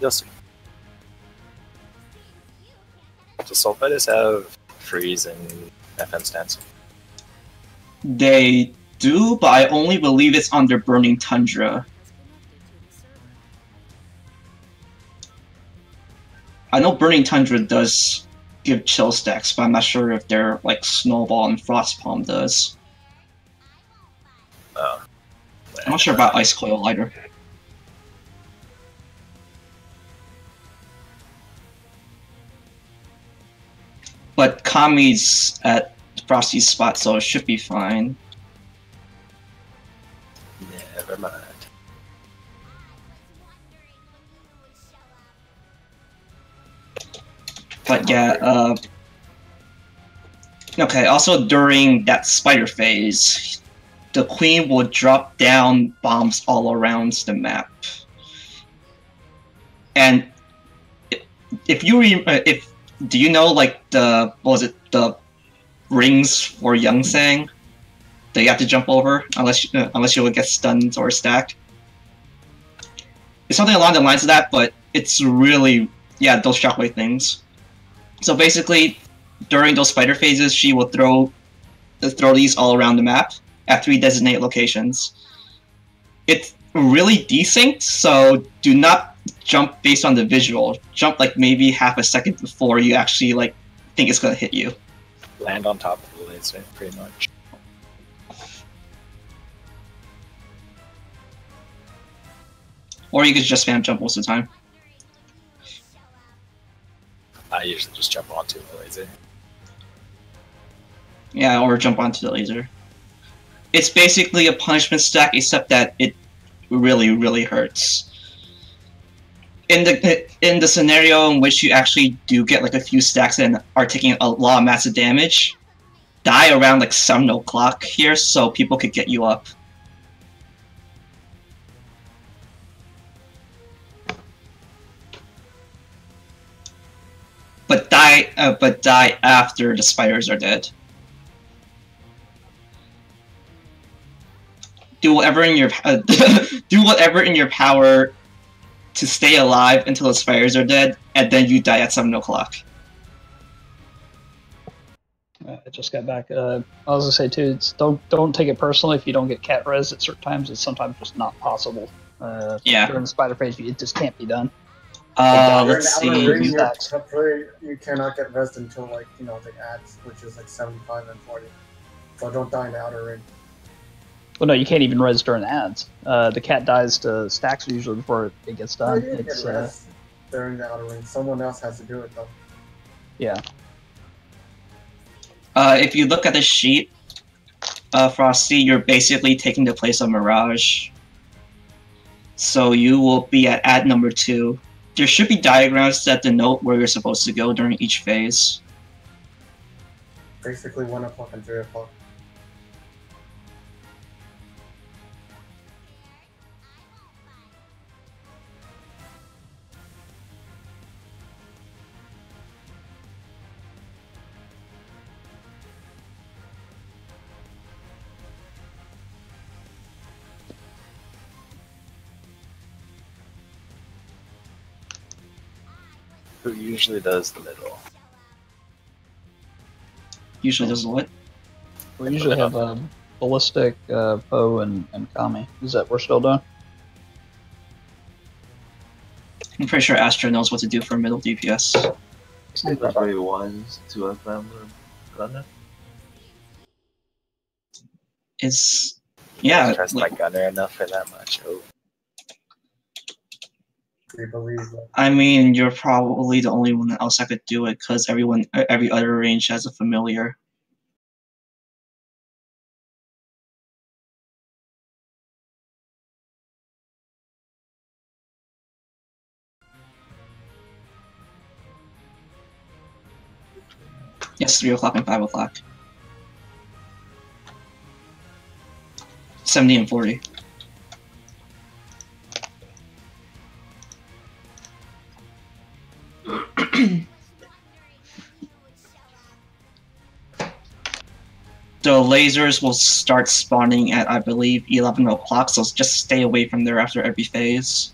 Yes. Does Soul Fighters have freeze and FM stance? They do, but I only believe it's under Burning Tundra. I know Burning Tundra does give chill stacks, but I'm not sure if their like Snowball and Frost Palm does. Oh. I'm not sure about Ice Coil either. But Kami's at Frosty's spot, so it should be fine. Never mind. But yeah, uh, okay. Also, during that spider phase, the queen will drop down bombs all around the map. And if you uh, if do you know like the what was it the rings for Yunsang that you have to jump over unless you, uh, unless you will get stunned or stacked. It's something along the lines of that, but it's really yeah those shockwave things. So basically, during those spider phases, she will throw throw these all around the map at three designated locations. It's really decent, so do not jump based on the visual. Jump like maybe half a second before you actually like think it's gonna hit you. Land on top of the laser, pretty much. Or you could just spam jump most of the time. I usually just jump onto the laser. Yeah, or jump onto the laser. It's basically a punishment stack, except that it really, really hurts. In the in the scenario in which you actually do get like a few stacks and are taking a lot of massive damage, die around like seven o'clock here, so people could get you up. But die, uh, but die after the spiders are dead. do whatever in your uh, (laughs) do whatever in your power to stay alive until the spiders are dead, and then you die at seven o'clock. Uh, I just got back. Uh, I was gonna say too. It's, don't don't take it personally if you don't get cat res at certain times. It's sometimes just not possible. Uh, Yeah. During the spider phase, it just can't be done. Uh, During let's the outer see. ring, you're temporary- you cannot get rest until like you know the ads, which is like seventy-five and forty. So don't die in the outer ring. Well, no, you can't even res during the ads. Uh, the cat dies to stacks usually before it gets done. you It's get uh, rest during the outer ring. Someone else has to do it though. yeah. Uh, if you look at the sheet, uh, Frosty, you're basically taking the place of Mirage. So you will be at ad number two. There should be diagrams that denote where you're supposed to go during each phase. Basically one o'clock and three o'clock. Who usually does the middle? Usually does what? We usually have a ballistic, uh, Poe, and and Kami. Is that we're still done? I'm pretty sure Astra knows what to do for middle DPS. Say that's where he wants to FM Gunner. It's yeah. Trust my gunner enough for that much. Oh, Believe that. I mean, you're probably the only one else that could do it because everyone, every other range has a familiar. Yes, three o'clock and five o'clock. Seventy and forty. (clears throat) the lasers will start spawning at I believe eleven o'clock, so just stay away from there after every phase.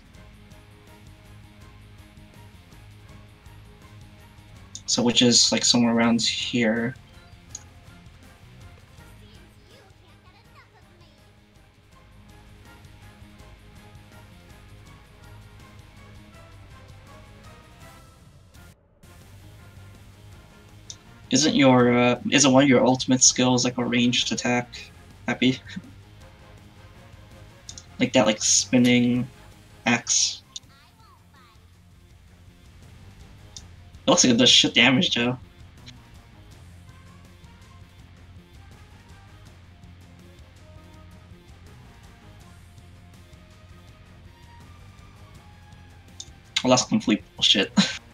So which is like somewhere around here. Isn't your uh, isn't one of your ultimate skills like a ranged attack? Happy. like that, like spinning axe. It looks like it does shit damage, Joe. Well, that's complete bullshit. (laughs)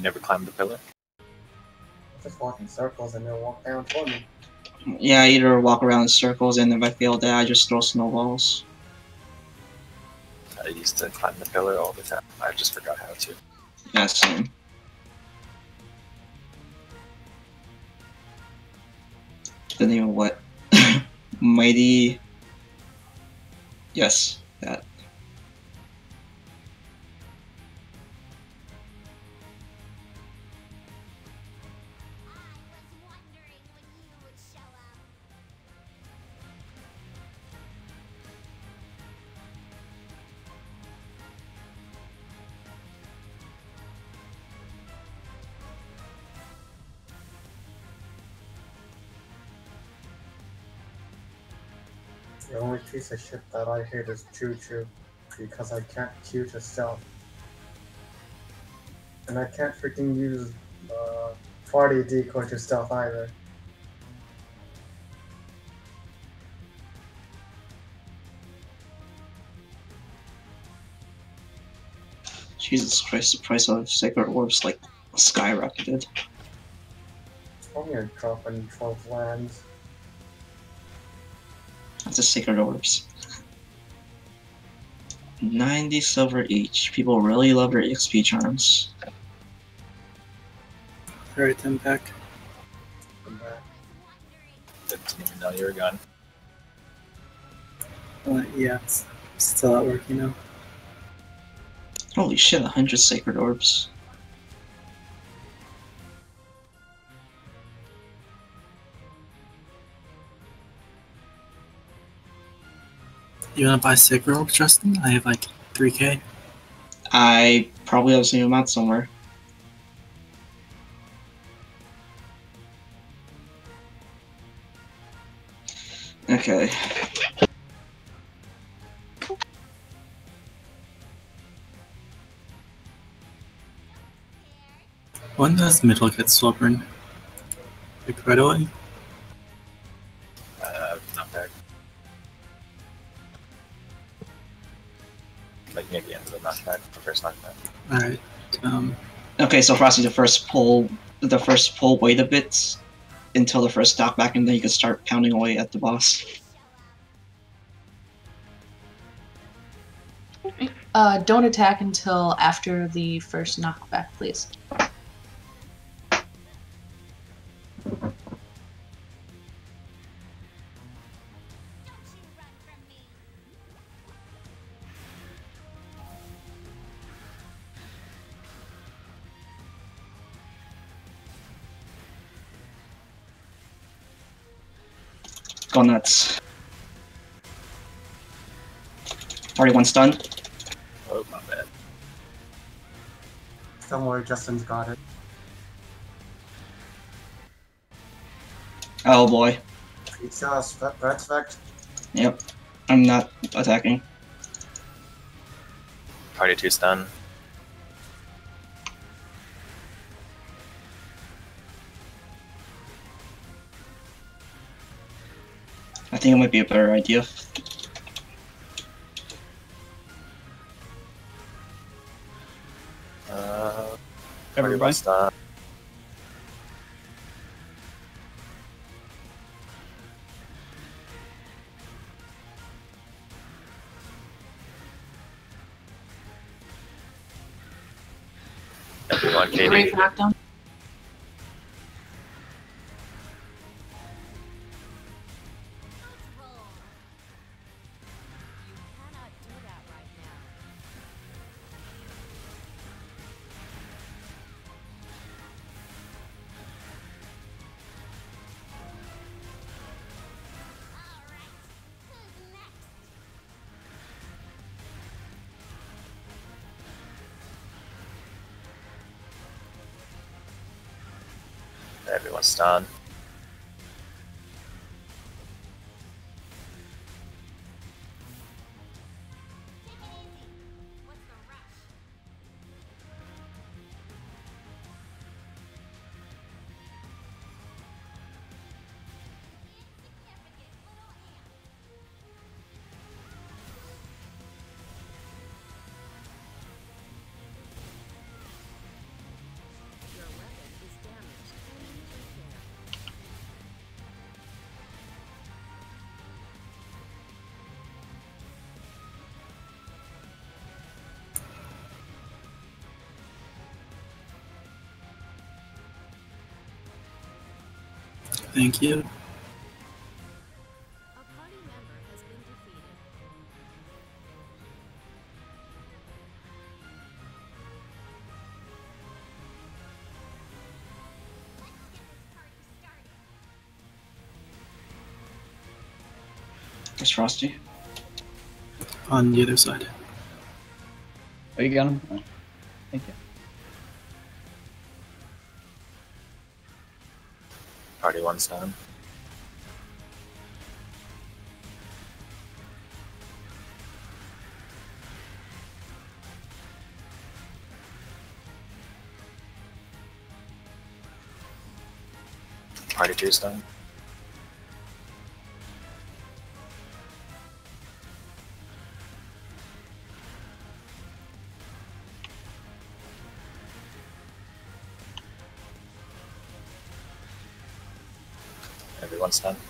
you never climbed the pillar? Just walk in circles and they'll walk down for me. Yeah, I either walk around in circles, and if I fail that, I just throw snowballs. I used to climb the pillar all the time. I just forgot how to. Yeah, same. The name of what? (laughs) Mighty. Yes, piece of shit that I hate is Choo Choo because I can't queue to stealth. And I can't freaking use uh, party decoy to stealth either. Jesus Christ, the price of sacred orbs like skyrocketed. Only a drop in 12 lands. That's a sacred orbs. 90 silver each. People really love their XP charms. Alright, then back. Didn't even know you were gone. Uh, yeah, it's still at work, you know. Holy shit, 100 sacred orbs. You wanna buy Sacred Orb, Justin? I have like 3k. I probably have the same amount somewhere. Okay. When does middle get Soulburn? Like right away? Okay, so Frosty, the first pull, the first pull, wait a bit until the first knockback, and then you can start pounding away at the boss. Uh, don't attack until after the first knockback, please. Go nuts. Party one stun. Oh, my bad. Don't worry, Justin's got it. Oh boy. He still has Red Spect. Yep. I'm not attacking. Party 2 stun. Think it might be a better idea. Uh, Everybody? 1 stun. Everyone, Great Everyone stun. Thank you. A party member has been defeated. It's Frosty. On the other side. Oh, you got him? Party 1 stun. Party 2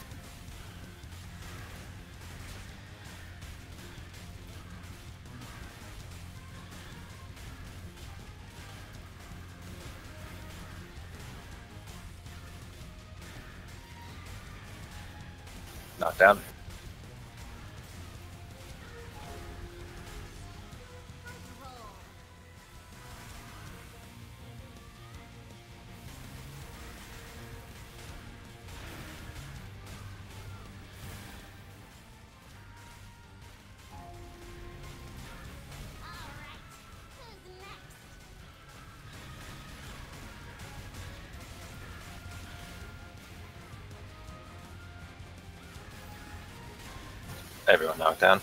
down.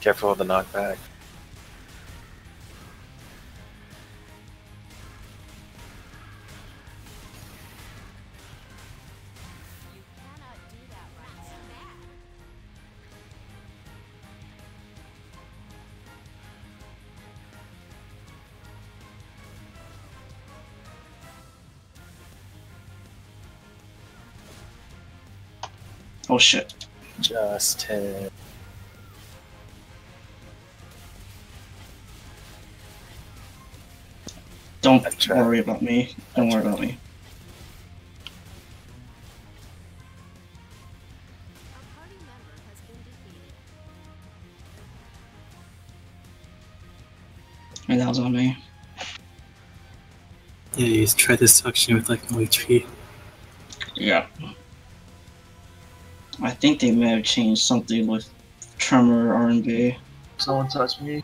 Careful of the knockback. Oh shit. Just hit. Don't worry about me. Don't worry about me. A party member has been defeated. And that was on me. Yeah, you tried to suction with like no HP. Yeah. I think they may have changed something with Tremor R&B. Someone touched me.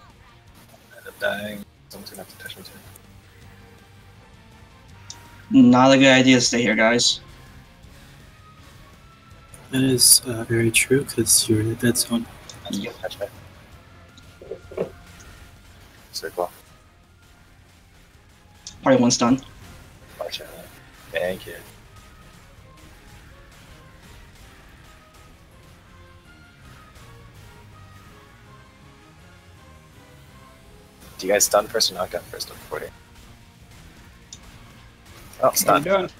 I end up dying. Someone's gonna have to touch me too. Not a good idea to stay here, guys. That is uh, very true because you're in the dead zone. That's good. Touch me. Circle. Party one's done. March out. Thank you. Do you guys stun first or knock down first on 40? Oh, What are you stun. doing?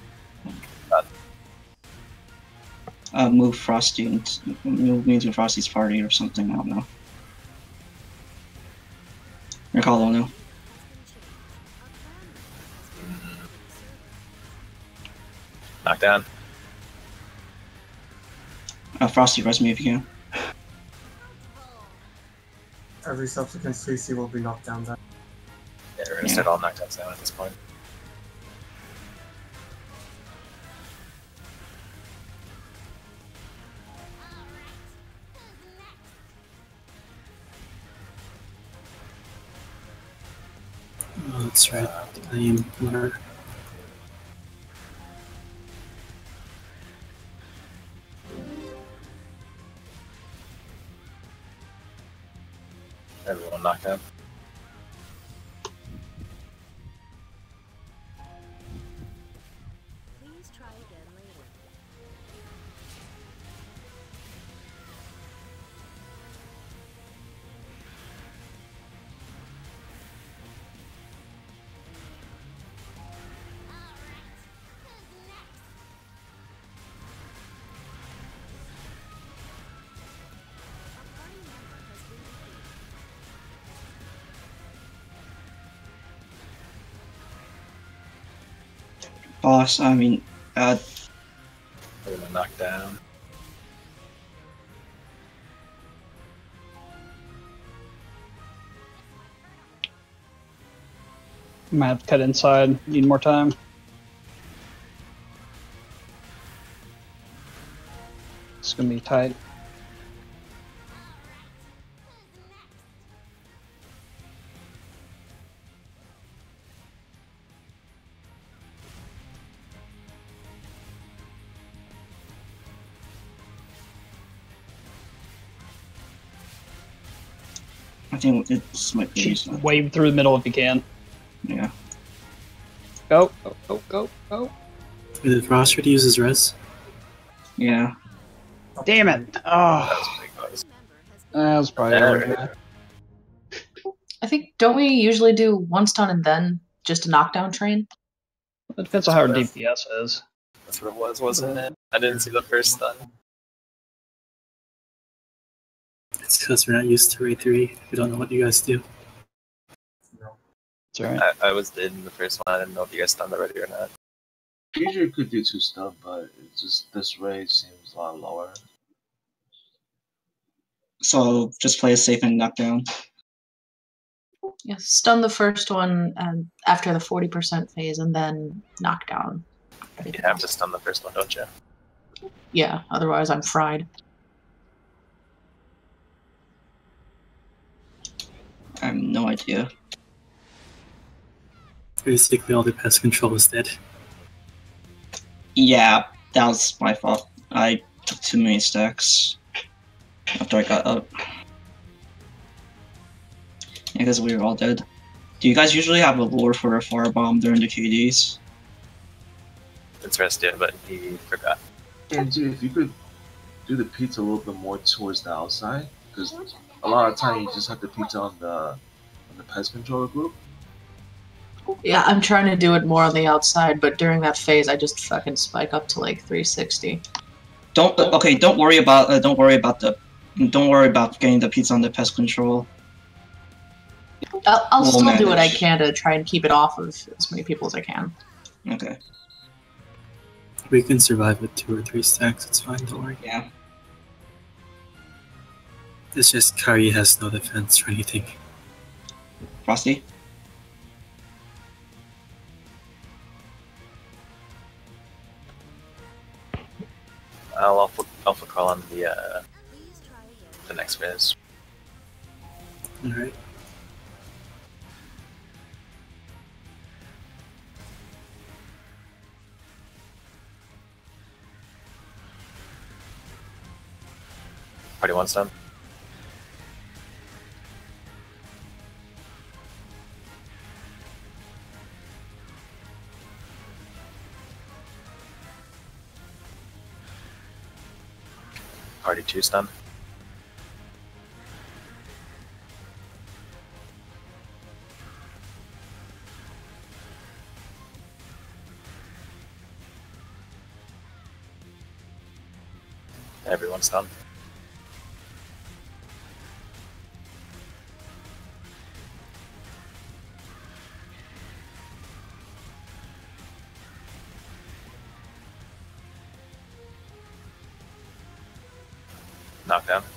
Uh, move Frosty and move me to Frosty's party or something. I don't know. Recall don't know. Knock down. Uh, Frosty, res me if you can. Every subsequent CC will be knocked down then. Yeah, we're gonna start all knockdowns now at this point. That's right. I am Boss, I mean, uh, gonna knock down. Might have to cut inside. Need more time. It's gonna be tight. Think this might be Shoot, decent. wave through the middle if you can. Yeah. Go, go, go, go, go. Did Ross already use his res? Yeah. Damn it! Oh, that was probably. There. I think don't we usually do one stun and then just a knockdown train? It depends on how our DPS is. That's what it was, wasn't it? I didn't see the first stun. Because we're not used to Raid 3. We don't know what you guys do. It's alright. I, I was in the first one. I didn't know if you guys stunned already or not. Usually could do two stuff, but it's just this raid seems a lot lower. So just play it safe and knock down. Yeah, stun the first one and after the forty percent phase, and then knockdown. You have to stun the first one, don't you? Yeah, otherwise I'm fried. I have no idea. Basically, all the pest control is dead. Yeah, that was my fault. I took too many stacks after I got up. Yeah, because we were all dead. Do you guys usually have a lure for a firebomb during the KDs? It's rested, but he forgot. And if you could do the pizza a little bit more towards the outside, because a lot of time you just have to pizza on the on the pest controller group. Yeah, I'm trying to do it more on the outside, but during that phase, I just fucking spike up to like 360. Don't okay. Don't worry about. Uh, don't worry about the. Don't worry about getting the pizza on the pest control. I'll, I'll We'll still do what I can to try and keep it off of as many people as I can. Okay. We can survive with two or three stacks. It's fine. Don't worry. Yeah. It's just Kari has no defense or anything. Frosty. I'll alpha, alpha call on the uh, the next phase. All right. Party one's done. Party two's done. Everyone's done. Knockdown.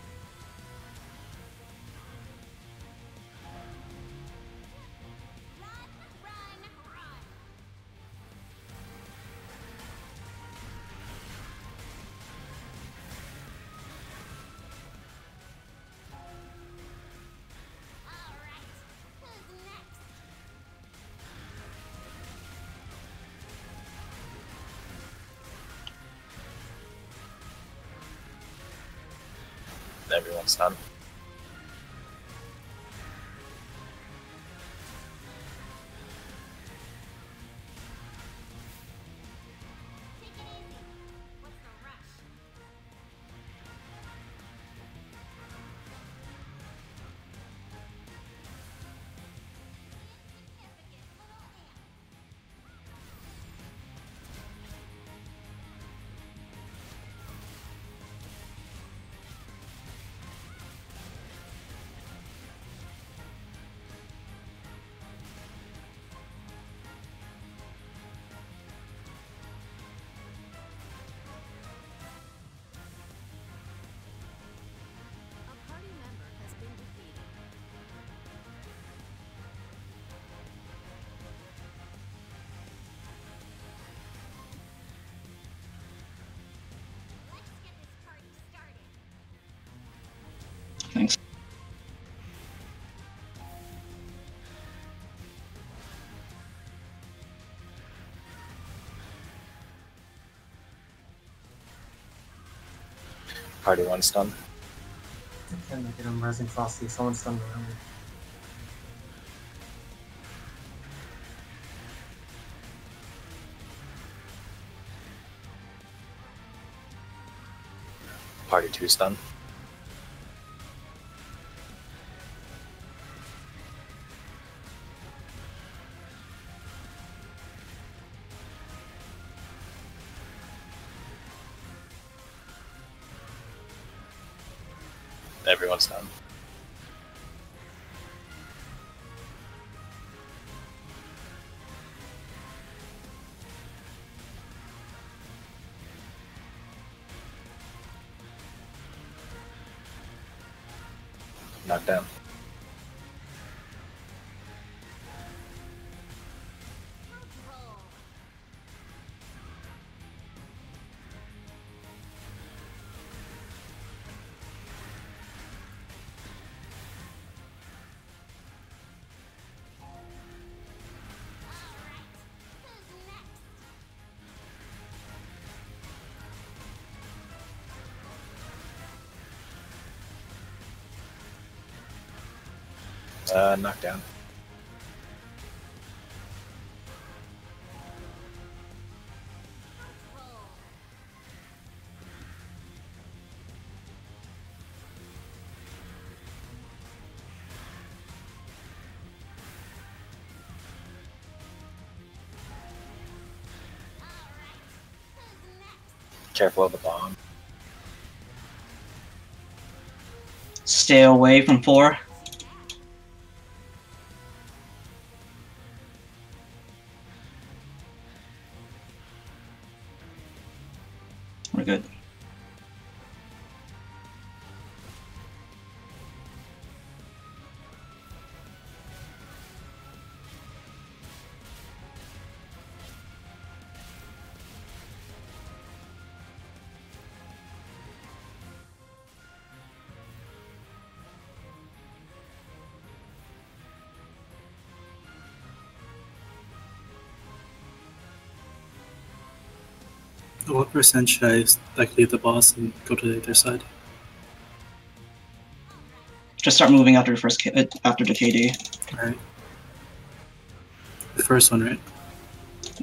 Party one done. I can't make it. I'm rising frosty. Someone's done around me. Party two done. Everyone's done. Uh, knockdown. Careful of the bomb. Stay away from four. Percent should I like leave the boss and go to the other side? Just start moving after the first K- uh, after the KD. Alright. The first one, right?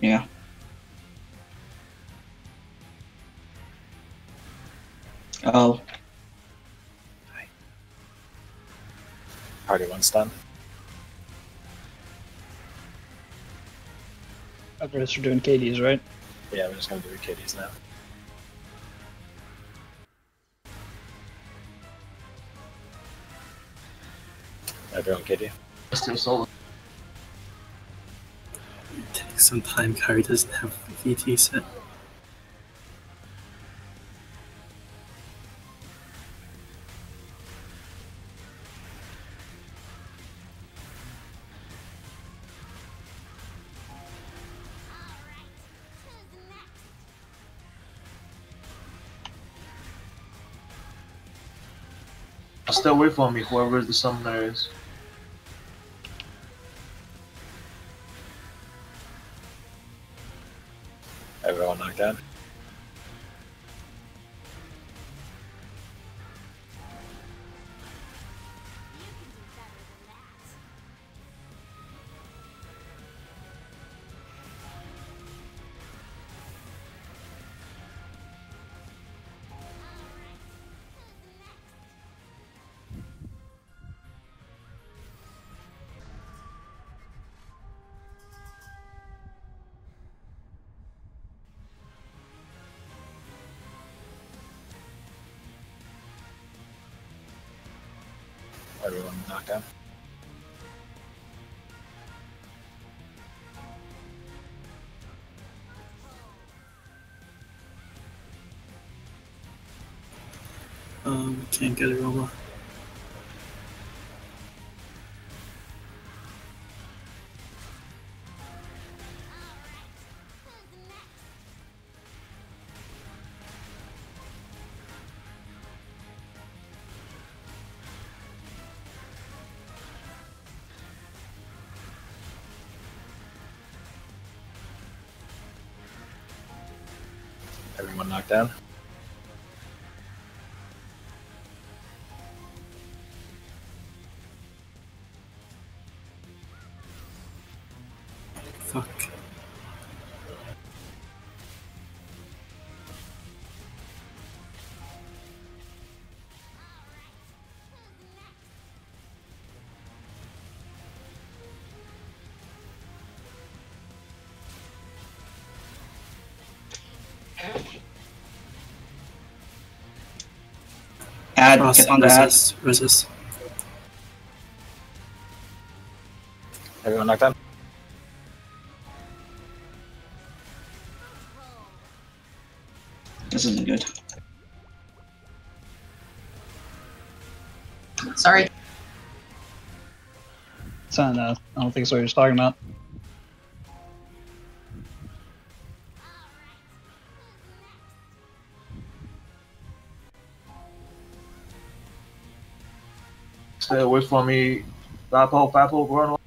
Yeah. Oh, Party one's done. After this, we're doing KDs, right? Yeah, we're just gonna do the kitties now. Everyone kitty. Still solo. It takes some time. Kyrie doesn't have VT set. Stay away from me, whoever the summoner is. Everyone knocked down. Add Cross, get on the ad. resist, resist. Everyone knocked out. This isn't good. Sorry. It's not, uh, I don't think it's what you're talking about. Stay away from me. Fapo, Fapo, run.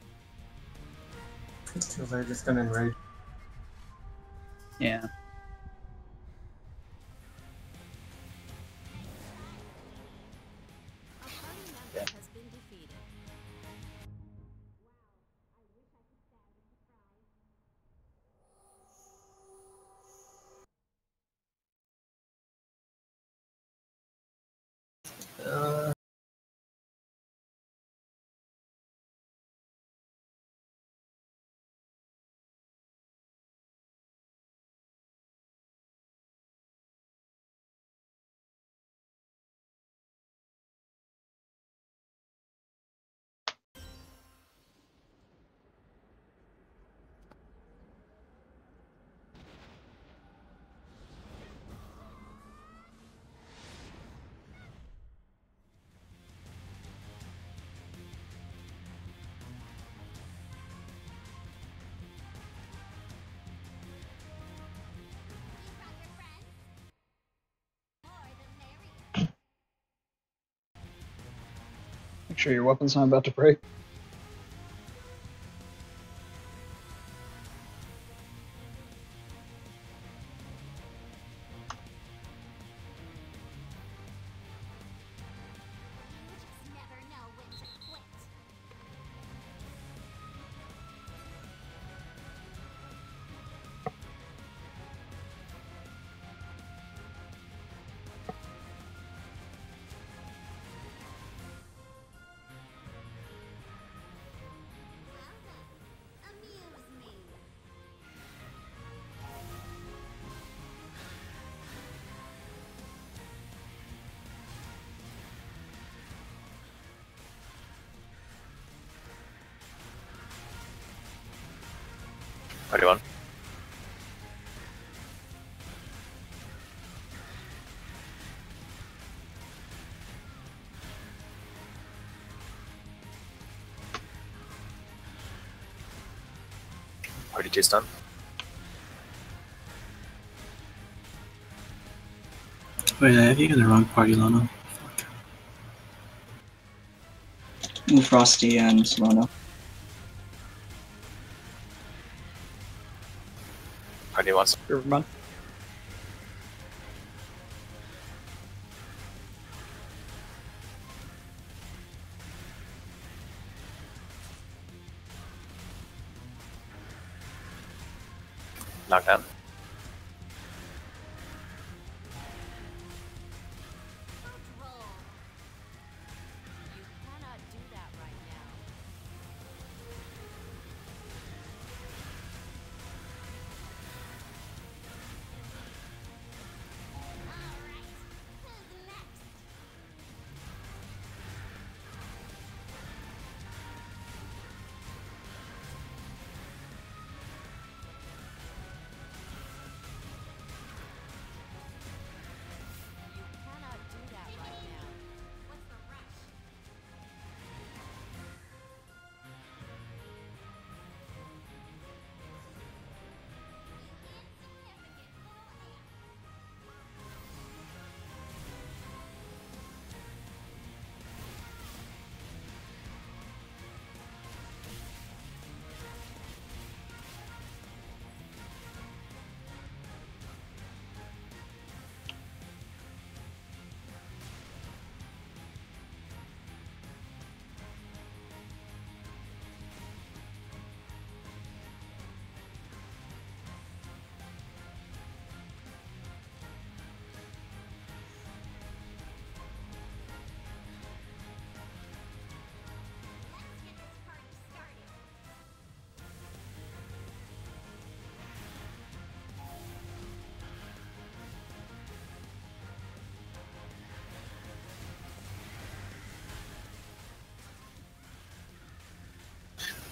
Because they're just gonna enrage. Yeah. Make sure your weapon's not about to break. Two done. Oh, Wait, I have you in the wrong party, Lana. Move Frosty and Solana. Party one. Riverbond. Knockdown.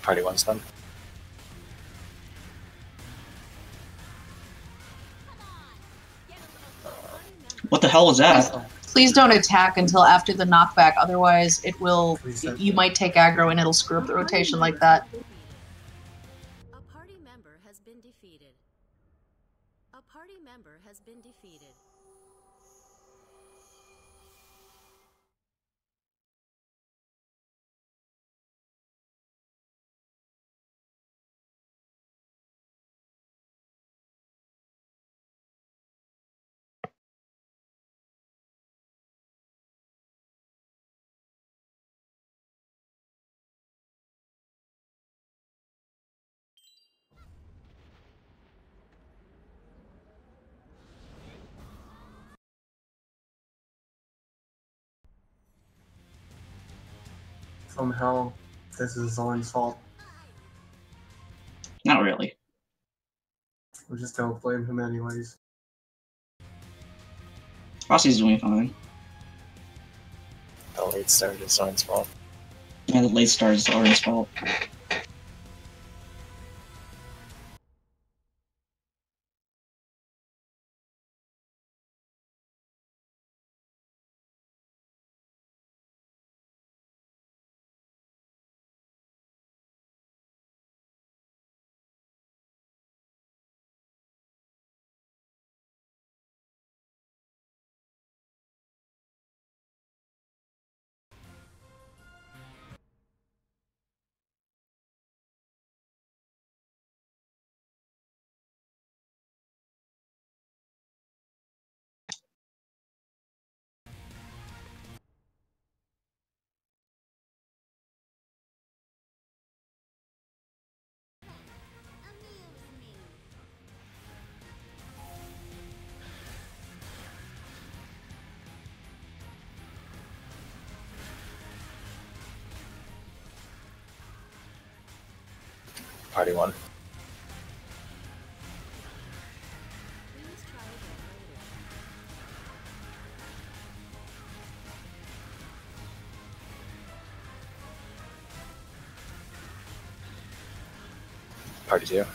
Party one's done. What the hell was that? Please don't attack until after the knockback, otherwise it will. You might take aggro and it'll screw up the rotation like that. Somehow, this is Zorn's fault. Not really. We just don't blame him anyways. Frosty's doing fine. The late start is Zorn's fault. Yeah, the late start is Oren's fault. Party one. Party two.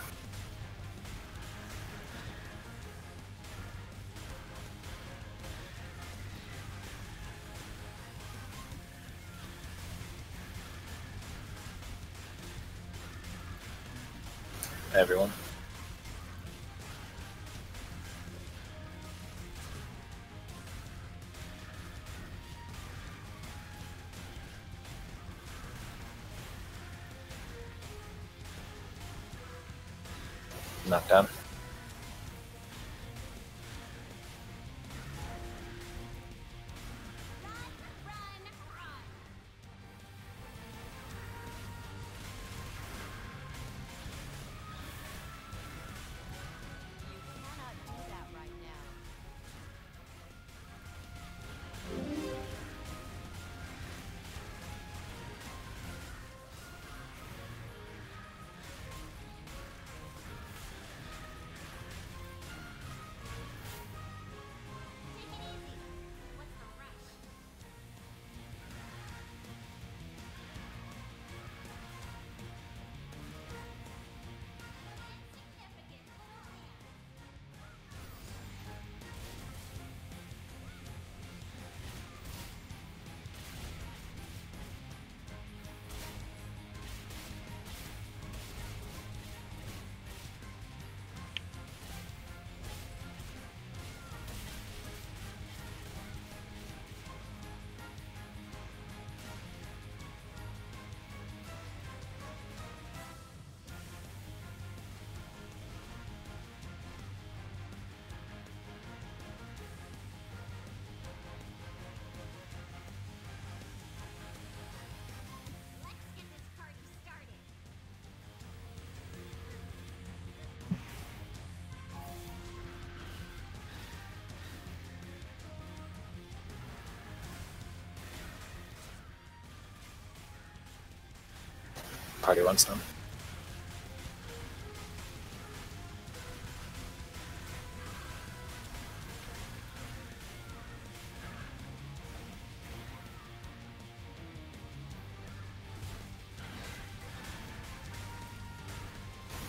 Party one's done.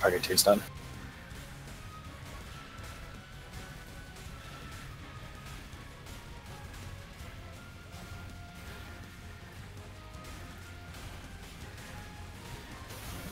Party done.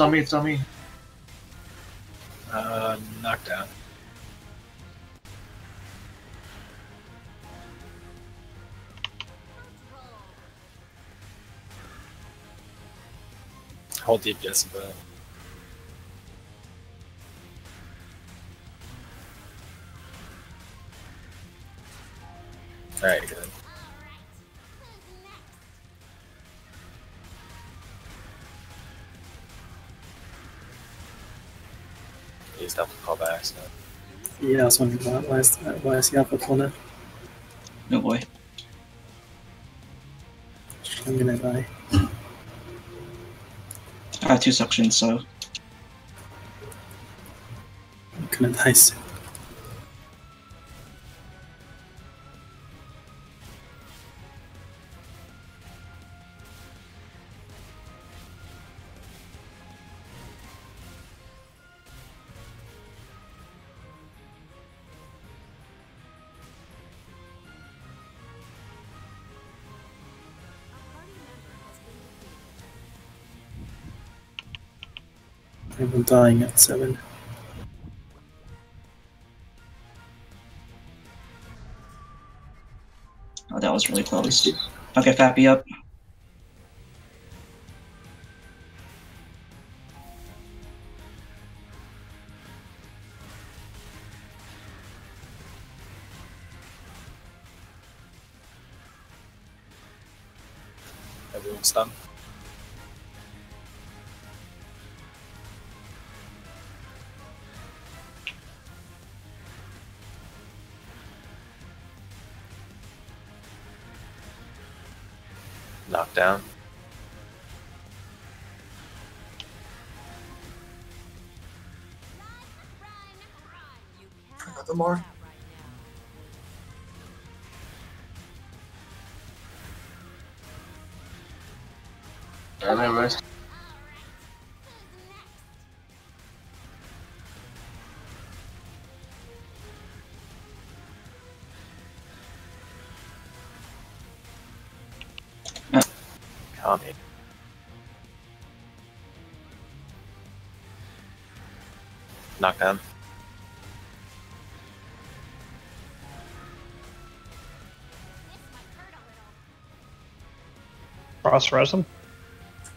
It's on me, it's on me. Uh, knockdown. Hold deep, good. All right. He's definitely called by accident. Yeah, I was wondering why, why, is, why is the Alpha corner? No boy. I'm gonna die. I have two sections, so I'm gonna die soon. I'm dying at seven. Oh, that was really close. Okay, Fappy up. Down. I got Knockdown. Cross res him.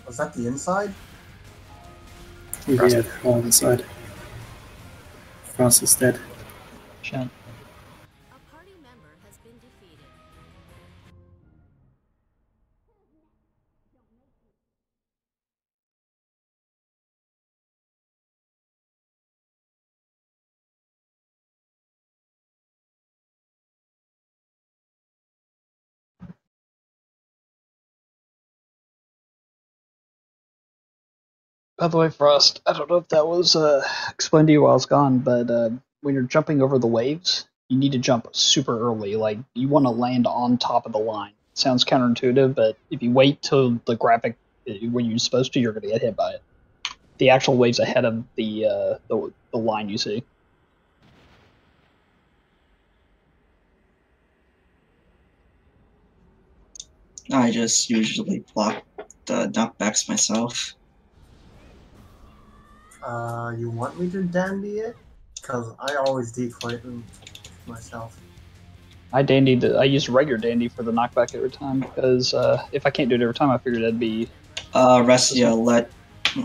Was that the inside? Yeah, they're oh, all inside. Frost is dead. Shit. By the way, Frost, I don't know if that was uh, explained to you while I was gone, but uh, when you're jumping over the waves, you need to jump super early. Like, you want to land on top of the line. sounds counterintuitive, but if you wait till the graphic uh, when you're supposed to, you're going to get hit by it. The actual wave's ahead of the, uh, the, the line you see. I just usually block the knockbacks myself. Uh, you want me to dandy it? Because I always decoy them myself. I dandy. The, I use regular dandy for the knockback every time because uh, if I can't do it every time, I figured that'd be Uh, Restia, let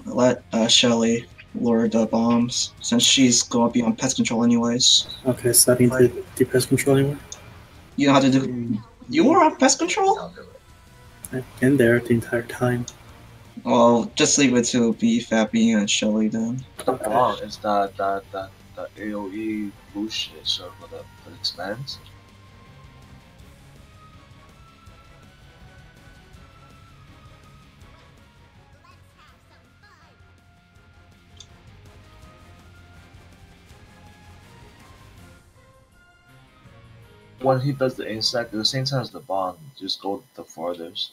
let uh, Shelly lure the bombs since she's going to be on pest control anyways. Okay, so that means they do pest control anymore? You know how to do. You were on pest control? I've been there the entire time. Well, just leave it to be Fappy and Shelly then. Oh, is that that that the AOE bullshit the for the expanse? When he does the insect, at the same time as the bond, just go the farthest.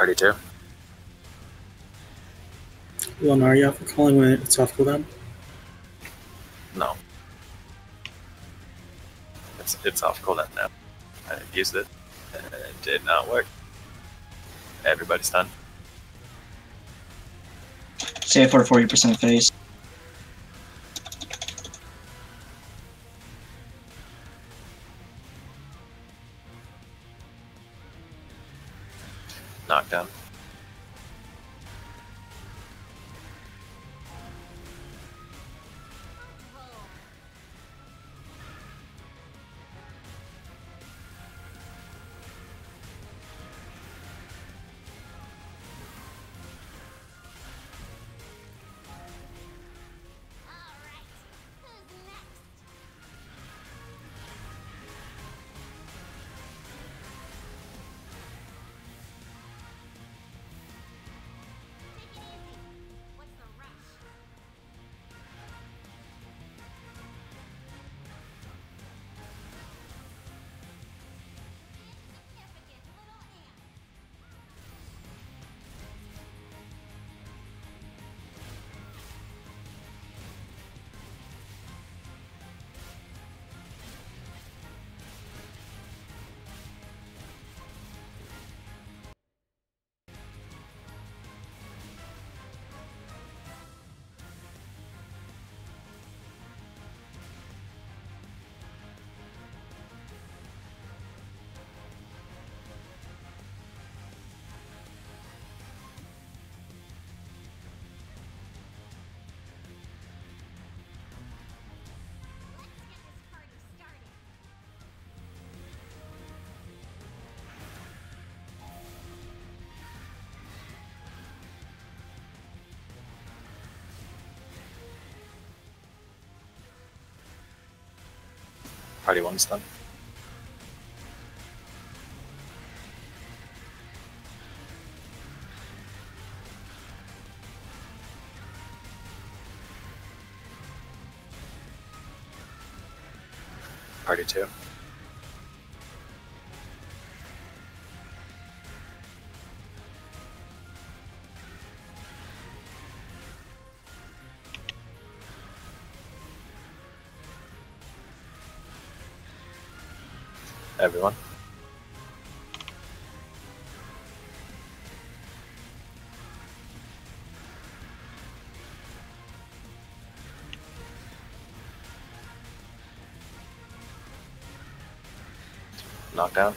Party two. One Arya for calling when it's off cooldown. No. It's it's off cooldown now. I used it and it did not work. Everybody's done. Save for 40% phase. Party Everyone. Knockdown.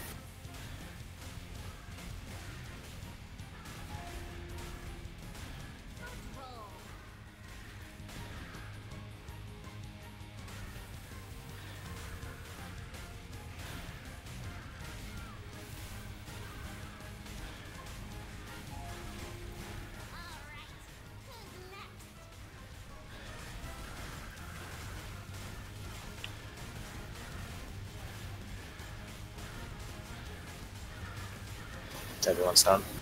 Everyone's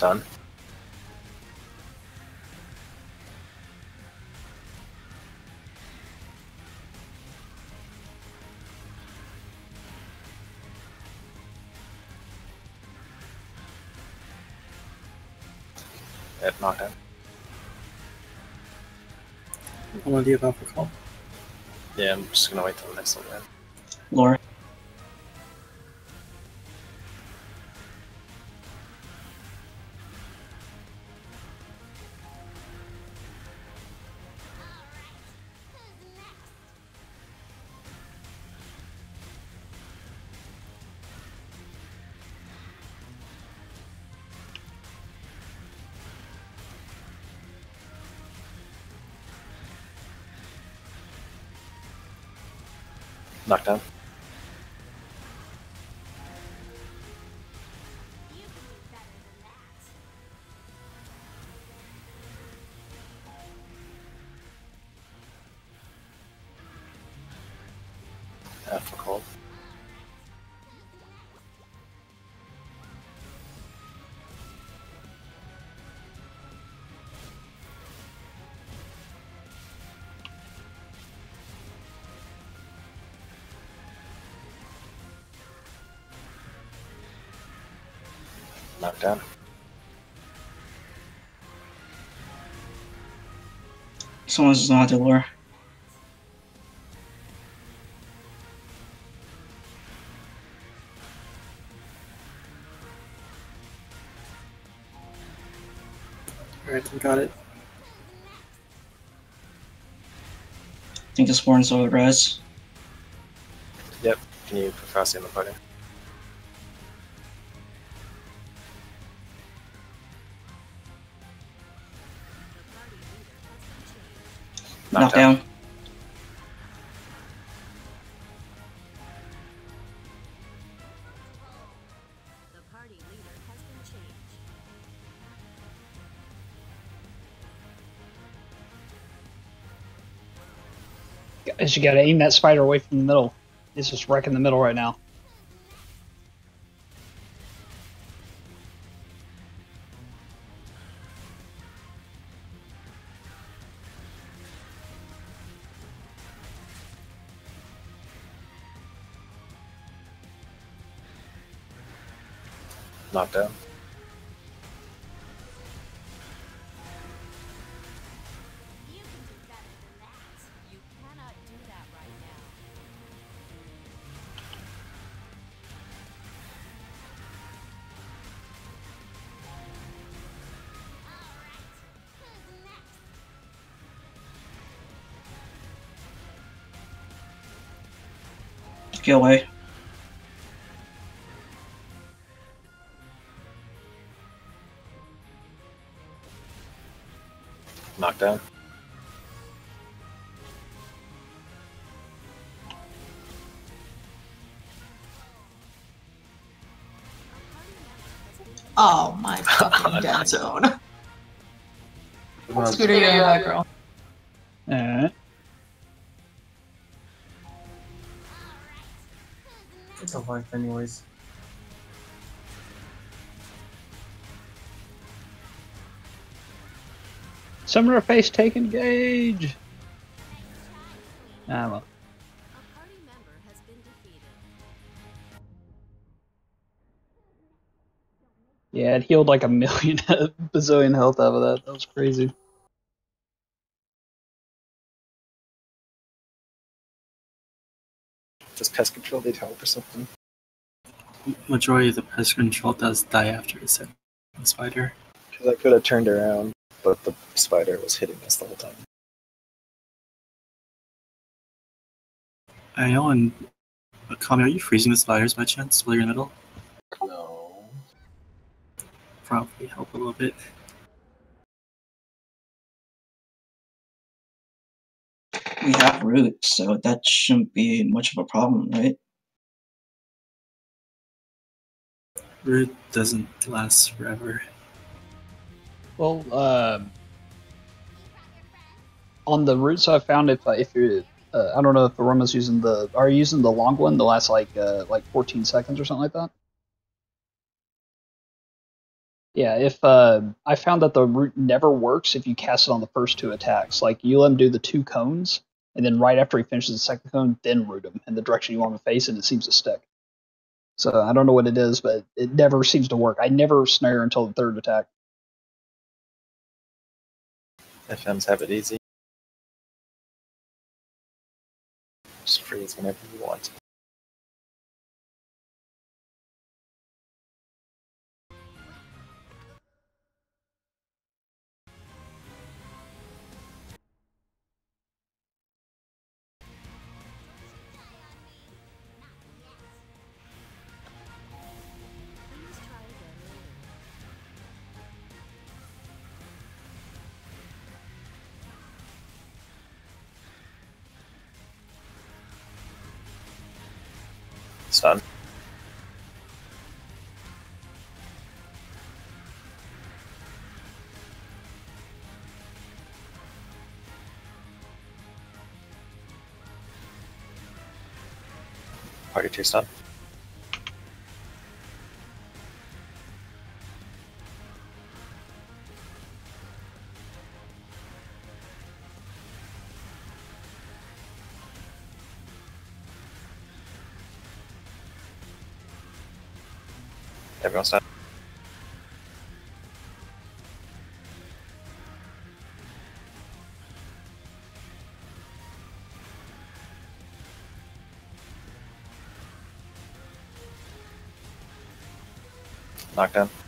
done. Stun. Ed knockdown. How long do have Alpha Call? Yeah, I'm just gonna wait till the next one then. Knockdown. Someone's just not to Laura. Alright, I got it. I think this one's over res. Yep. Can you put Frosty in the party? Guys, you gotta aim that spider away from the middle. It's just wrecking the middle right now. Get away. Knockdown. Oh my fucking (laughs) dead zone. Come on, Scooter, you're that girl. Life, anyways. Summoner face taken gauge. Ah, well. A party member has been defeated. Yeah, it healed like a million (laughs) bazillion health out of that. That was crazy. Does pest control need help or something? Majority of the pest control does die after it's in the second spider. Because I could have turned around, but the spider was hitting us the whole time. I know, and uh, Kami, are you freezing the spiders by chance while you're in the middle? No. Probably help a little bit. We have roots, so that shouldn't be much of a problem, right? Root doesn't last forever. Well, um on the roots, I found, if uh, if you're, uh, I don't know if the Roma's using the, are you using the long one, the last like uh, like 14 seconds or something like that? Yeah, if uh, I found that the root never works if you cast it on the first two attacks. Like you let him do the two cones, and then right after he finishes the second cone, then root him in the direction you want him to face, and it seems to stick. So I don't know what it is, but it never seems to work. I never snare until the third attack. FMs have it easy. Just freeze whenever you want. Stun. Party two stun. Everyone stun. Knockdown.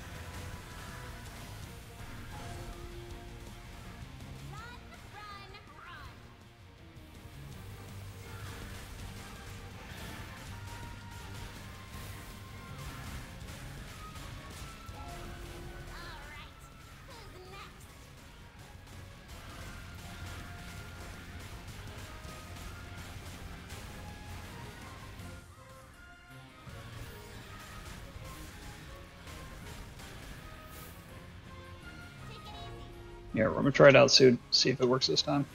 Yeah, we're gonna try it out soon. See if it works this time.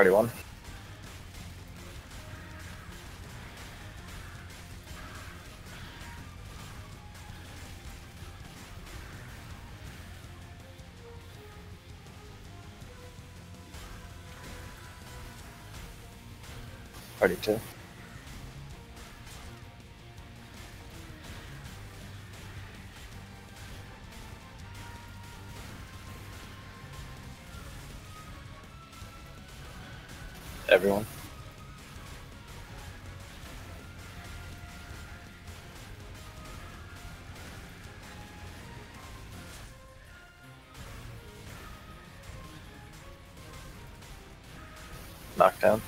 Party one. Party two. Everyone. Knockdown.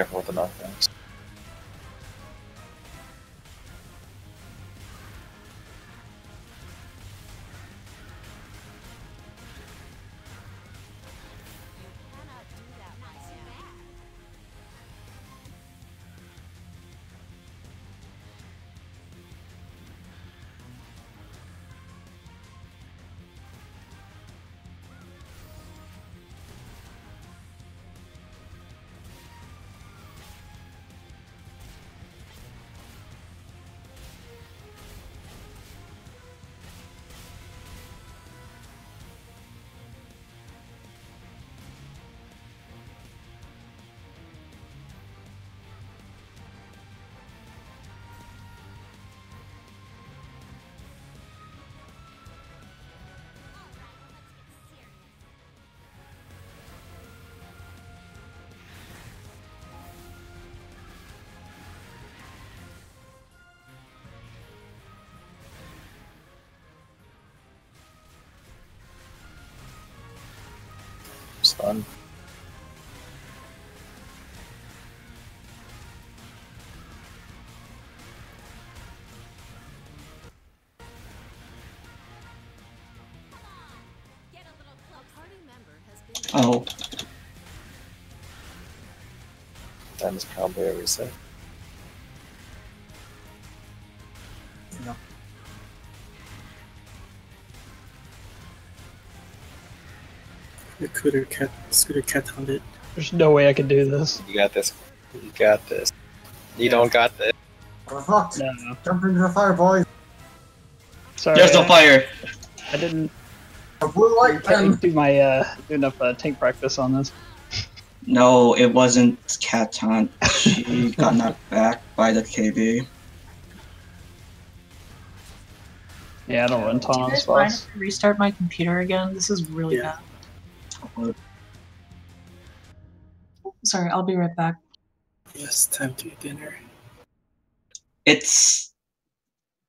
Careful with the knockdowns. Oh, Time is probably a reset. No. The scooter cat, scooter cat on it. There's no way I could do this. You got this. You got this. You don't got this. We're fucked. No, no. Jump into the fire, boys. Sorry. there's no fire. I didn't, A blue light I didn't pen. do my uh, do enough uh, tank practice on this. No, it wasn't Catan. She (laughs) got knocked back by the KB. Yeah, I don't run Do ton you on guys mind if I restart my computer again? This is really Yeah. bad. Sorry, I'll be right back. Yes, time to eat dinner. It's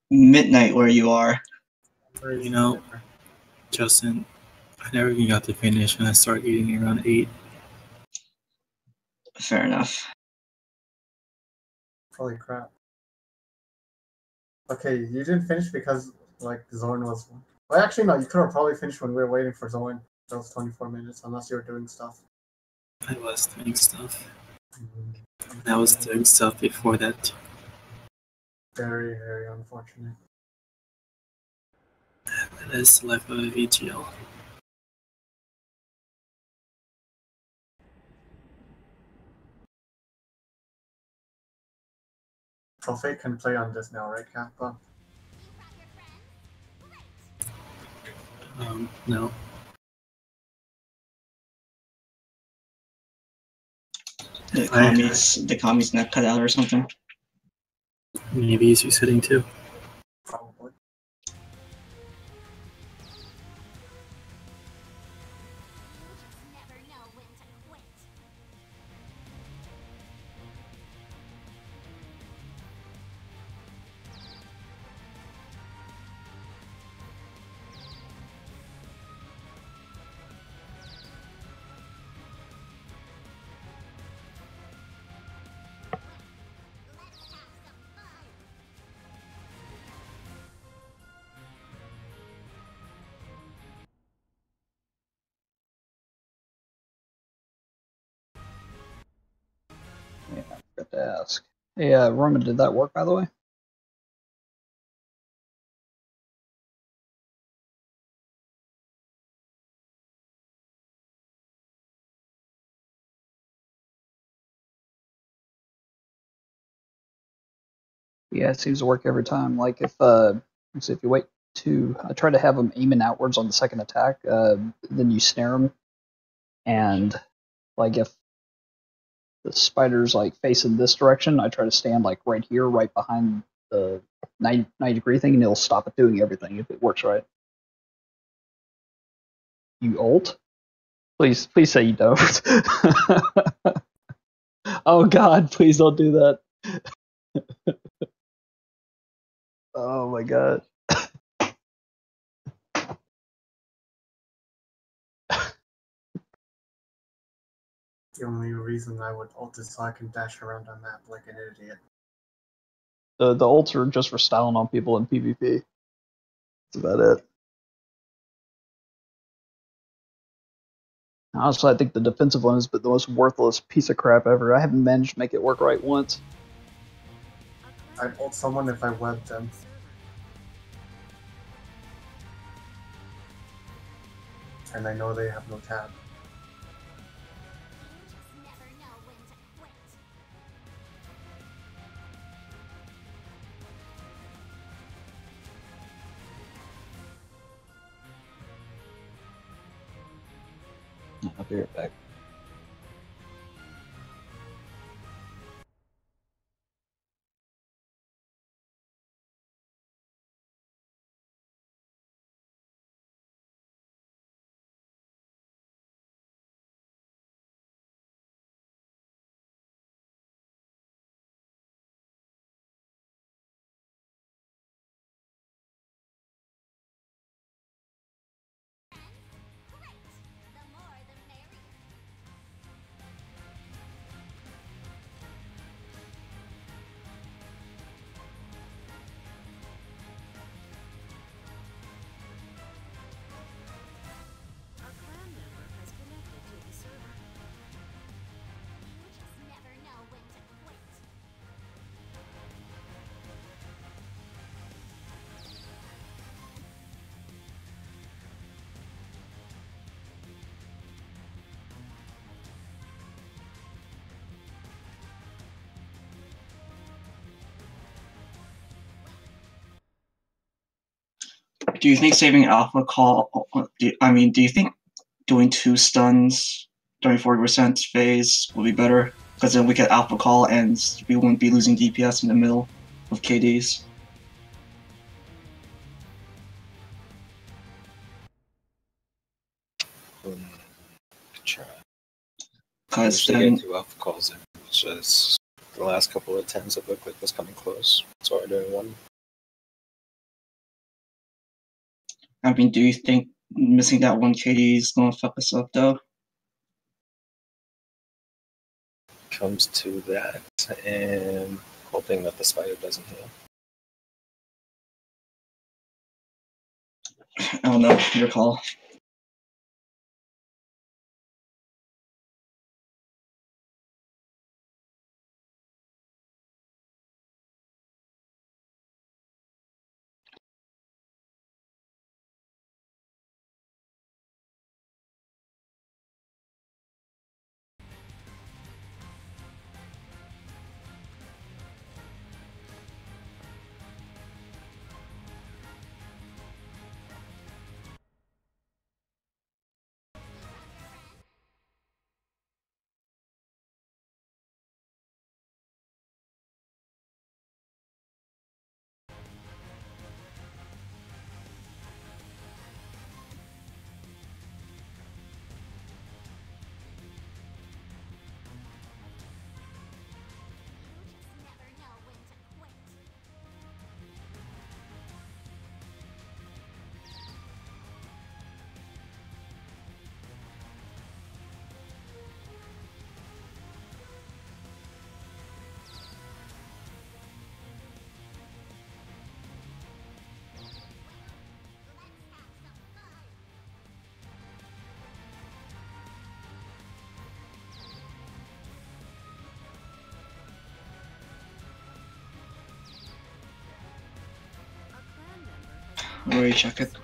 midnight where you are. You know, Justin, I never even got to finish when I started eating around 8. Fair enough. Holy crap. Okay, you didn't finish because like Zorn was. Well, actually, no. You could have probably finished when we were waiting for Zorn. Those 24 minutes, unless you were doing stuff. I was doing stuff. And I was doing stuff before that. Very, very unfortunate. That is the life of a VGL. So Fate can play on this now, right, Kappa? Um, no. The I- commies, the commies neck cut out or something. Maybe he's resetting too. Hey, uh, Roman, did that work by the way? Yeah, it seems to work every time. Like if uh, see, if you wait two, I try to have them aiming outwards on the second attack. Uh, then you snare them, and like if the spider's like facing this direction, I try to stand like right here, right behind the 90, 90 degree thing, and it'll stop it doing everything if it works right. You ult? Please, please say you don't. (laughs) oh God, please don't do that. (laughs) oh my God. The only reason I would ult is so I can dash around on map like an idiot. The the ults are just for styling on people in PvP. That's about it. Honestly, I think the defensive one is the most worthless piece of crap ever. I haven't managed to make it work right once. I'd ult someone if I webbed them. And I know they have no tab. I'll be right back. Do you think saving alpha call? Do, I mean, do you think doing two stuns during forty percent phase will be better? Because then we get alpha call and we won't be losing DPS in the middle of KDs. Because then, two alpha calls in. It's just the last couple of tens it looked like was coming close. So we're doing one. I mean, do you think missing that one KD is gonna fuck us up though? Comes to that, and hoping that the spider doesn't heal. I don't know. Your call. Already check it.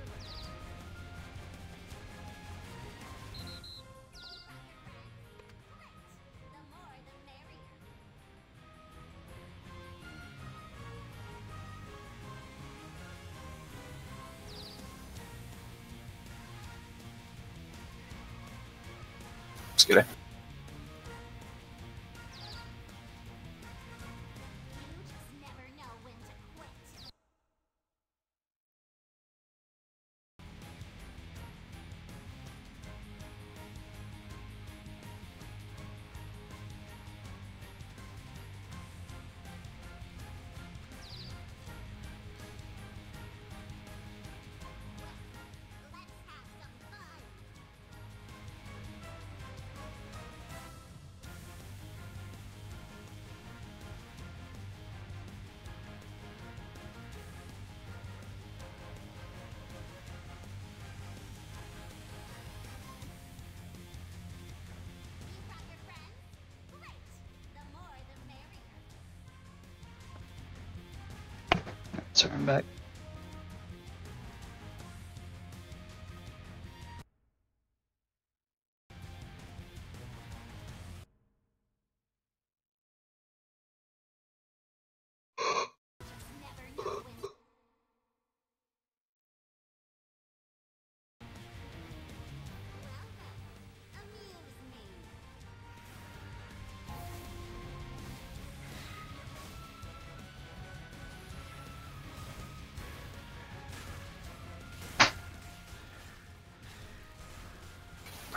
I'm back.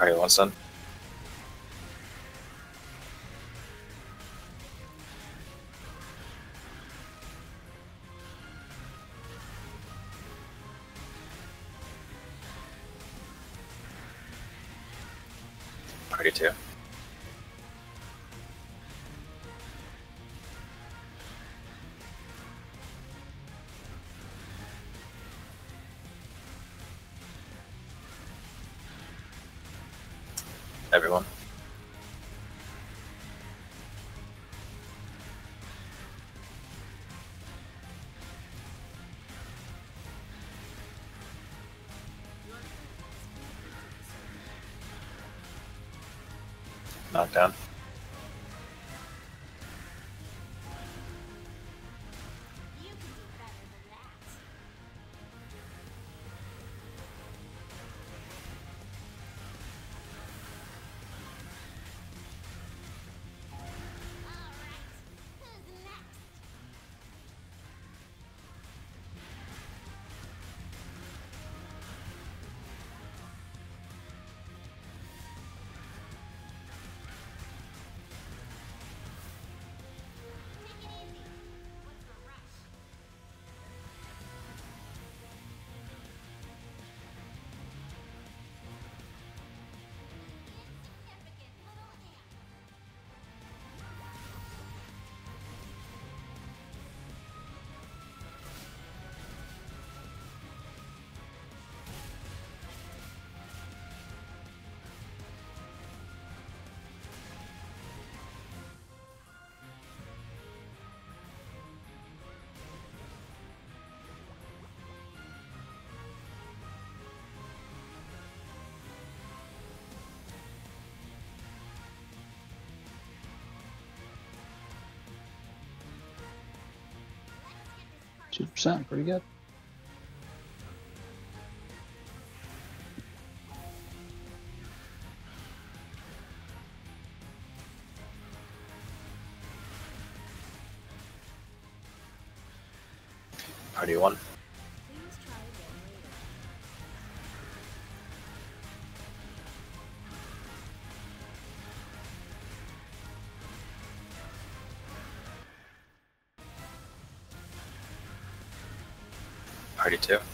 Party one's done. Knockdown. Percent, pretty good. 32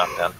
Knockdown.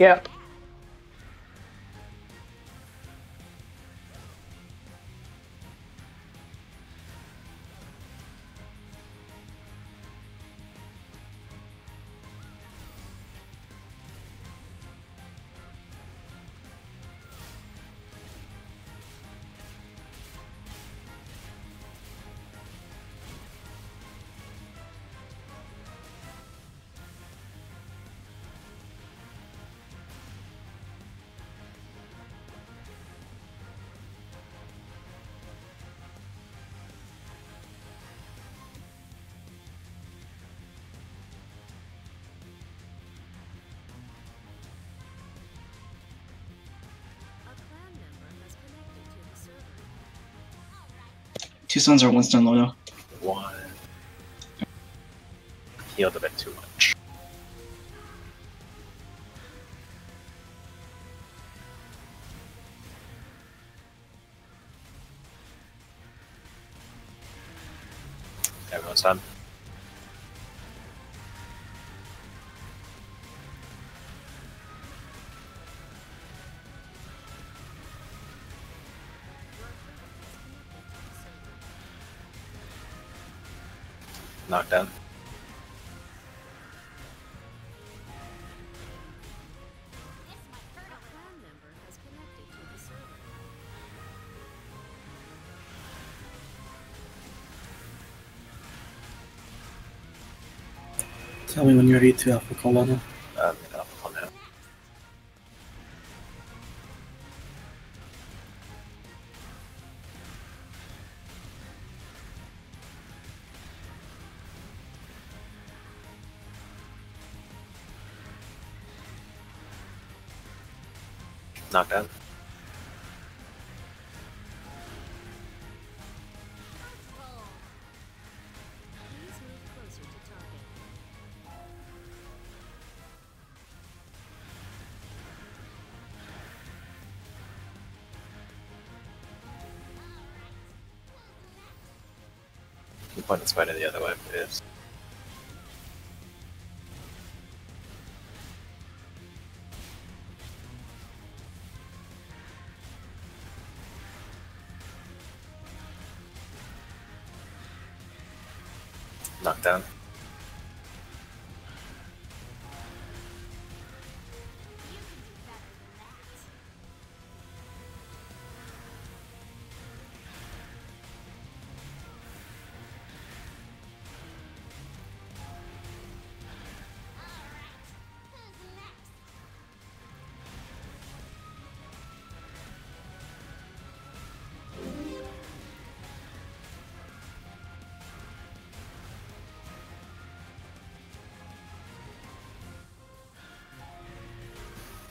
Yeah. Two stuns or one stun Lodo. One. Healed a bit too much. Everyone's done. Server. Tell me when you're ready to have a Alpha Colonna. Target. You point the spider the other way, please. Knockdown. You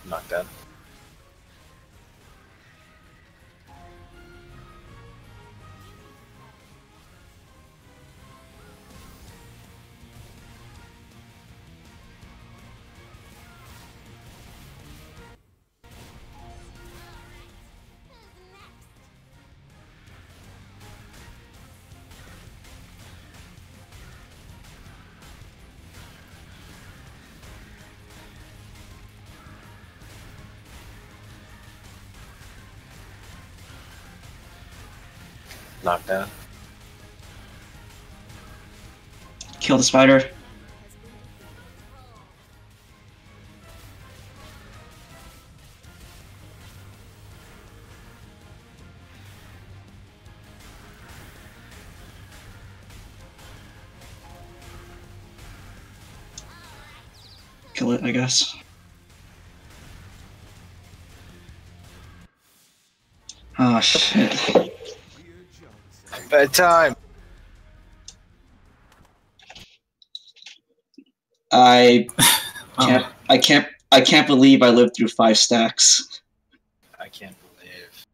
Knockdown. Kill the spider. Kill it, I guess. Bedtime. I (laughs) can't. I can't. I can't believe I lived through five stacks. I can't believe.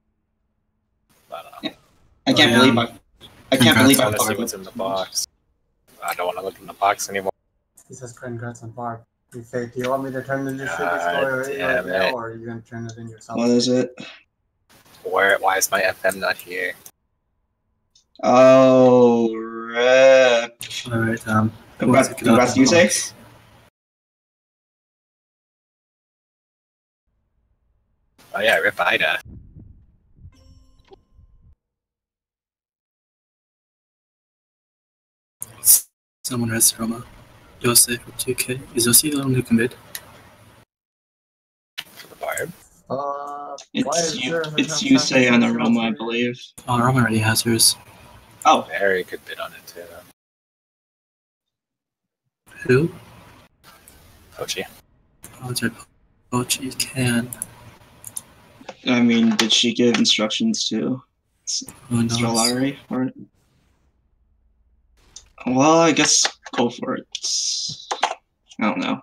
But uh, I can't Oh, yeah. believe I. I can't believe I I. want to see what's in the box. I don't want to look in the box anymore. He says congrats on Barb. You fake. Do you want me to turn in your shit story right now, or are you gonna turn it in yourself? What is it? Where? Why is my FM not here? Oh, rip. All right. Um. Congrats, once I get out congrats, the you say? Oh yeah, Rip Ida. Someone has Roma. Yosei for 2k. Is Yosei the one who can bid? For the barb. Uh, It's you. It's no you say on for Aroma, I believe. Oh, Roma already has hers. Oh, Mary could bid on it too. Who? Pochi. Oh, it's right. Pochi can. I mean, did she give instructions to Who knows? Strolari for it? Well, I guess go for it. I don't know.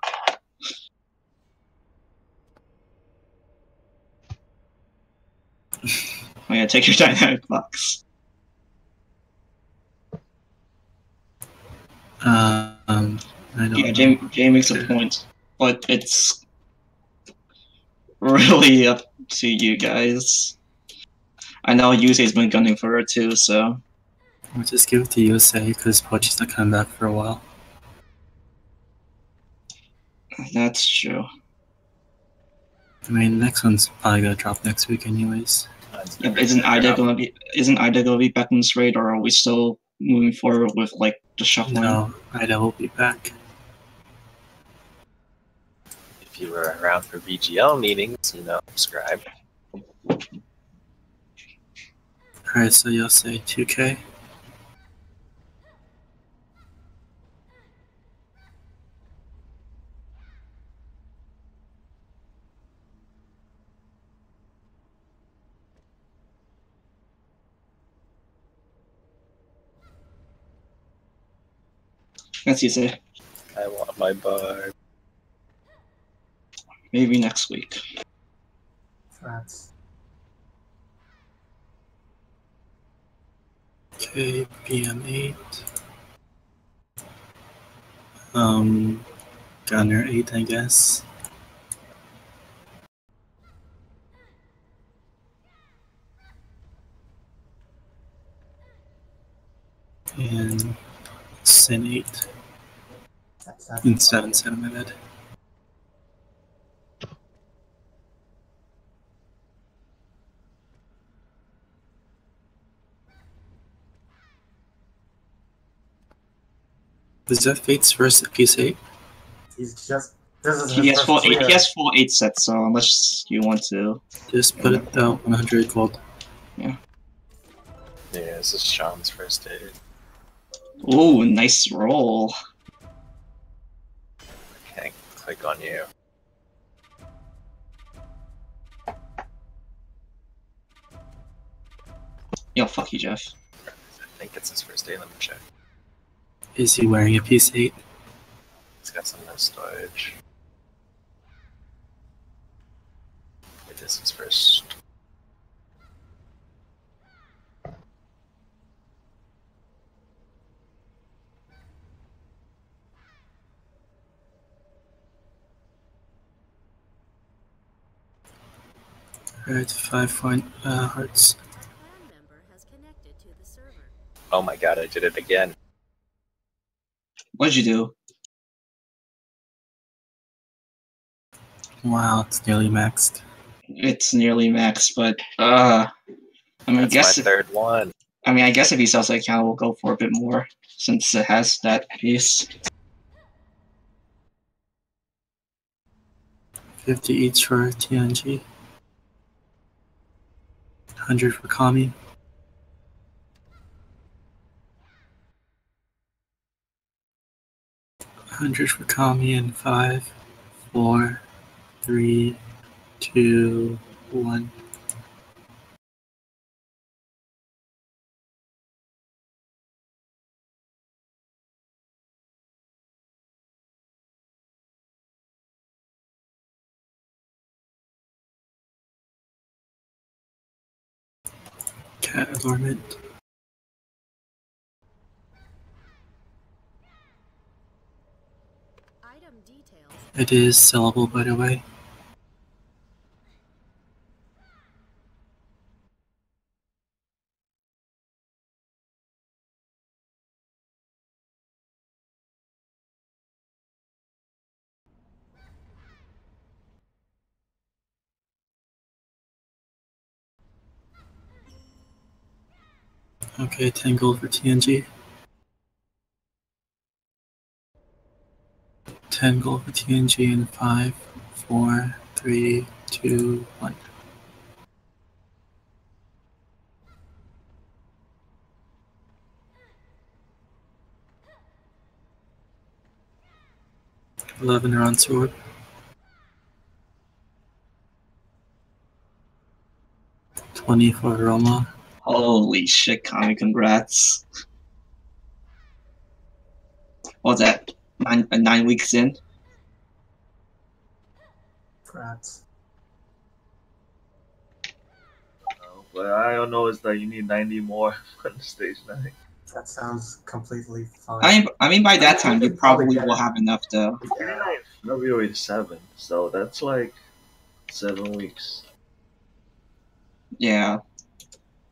(laughs) Oh, I'm gonna take your dynamic box. Um, I don't Yeah, know. Jay, Jay makes a point, but it's really up to you guys. I know Yusei's been gunning for her too, so We'll just give it to Yosei because Pochi's not coming back for a while. that's true. I mean, the next one's probably gonna drop next week, anyways. Yeah, isn't gonna Ida gonna be isn't Ida gonna be back in this raid, or are we still moving forward with like the shuffling? No, Ida will be back. If you were around for VGL meetings, you know, subscribe. Alright, so Yosei 2k. That's Yusei. I want my barb. Maybe next week. That's. Okay, PM8. Um, Gunner 8, I guess. And Sin 8. That's that. And 7 7, my bad. Is that Fate's first piece 8? He's just. This is He has full first eight. year. He has full eight sets. So unless you want to, Just put it down 100 gold. Yeah, Yeah, this is Sean's first date. ooh, nice roll. Okay, on you. Yo, fuck you, Jeff. I think it's his first day. Let me check. Is he wearing a piece 8? He's got some nice storage. It is his first. Alright, 5 point uh, hearts. Clan member has connected to the server. Oh my god, I did it again. What'd you do? Wow, it's nearly maxed. It's nearly maxed, but uh, I mean, I guess my third one. I mean, I guess if he sells the account, we'll go for a bit more since it has that piece. 50 each for TNG. 100 for Kami. Hundred for Kami in five, four, three, two, one. Cat Allurement. It is sellable, by the way. Okay, 10 gold for TNG. 10 gold for TNG in 5, 4, 3, 2, 1. Eleven are sword. Twenty for Roma. Holy shit, Kami, congrats. What's that? Nine, uh, nine weeks in? Congrats. But I don't know. is that you need 90 more (laughs) for the stage nine. That sounds completely fine. I mean, I mean, by that time, you probably probably get will it. have enough though. to. February 7th, so that's like seven weeks. Yeah.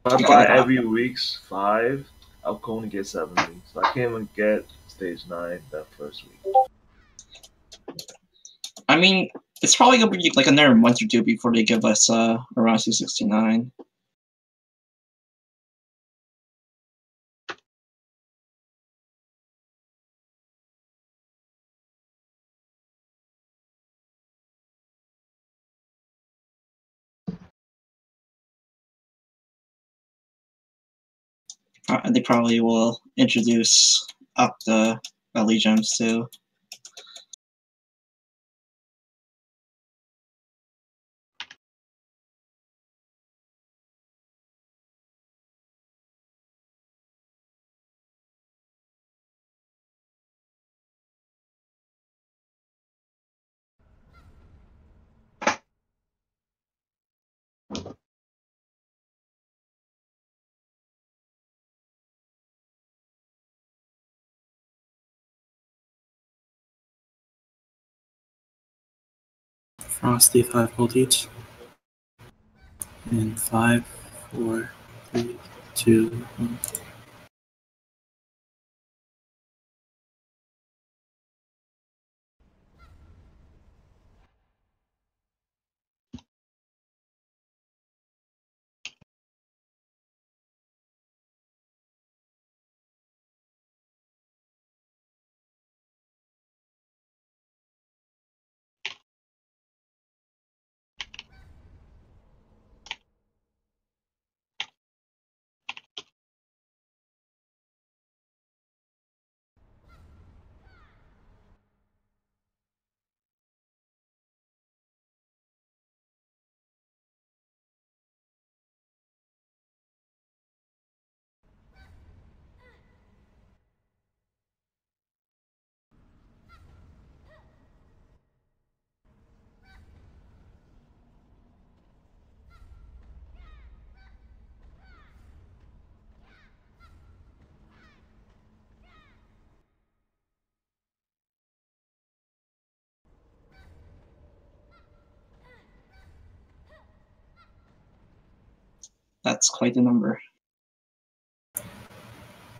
I buy every week's five, I'll only get seven weeks. So I can't even get stage nine that first week. I mean, it's probably gonna be like another month or two before they give us uh around 269. They probably will introduce up the allegiance too. Frosty, 5 gold each. In five, four, three, two, one. That's quite a number.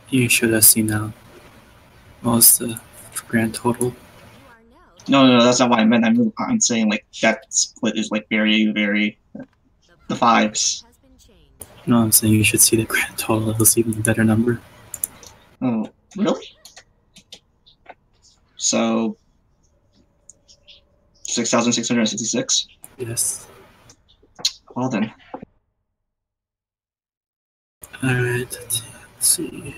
You should have seen now. What was the grand total? No, no, no, that's not what I meant. I'm, I'm saying like that split is like very, very the fives. No, I'm saying you should see the grand total. It was even a better number. Oh, really? So six thousand six hundred sixty-six. Yes. Well then, Alright, let's see.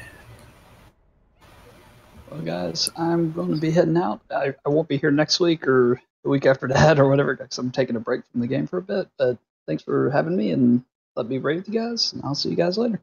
Well, guys, I'm going to be heading out. I, I won't be here next week or the week after (laughs) that or whatever because I'm taking a break from the game for a bit. But thanks for having me and let me rate you guys, and I'll see you guys later.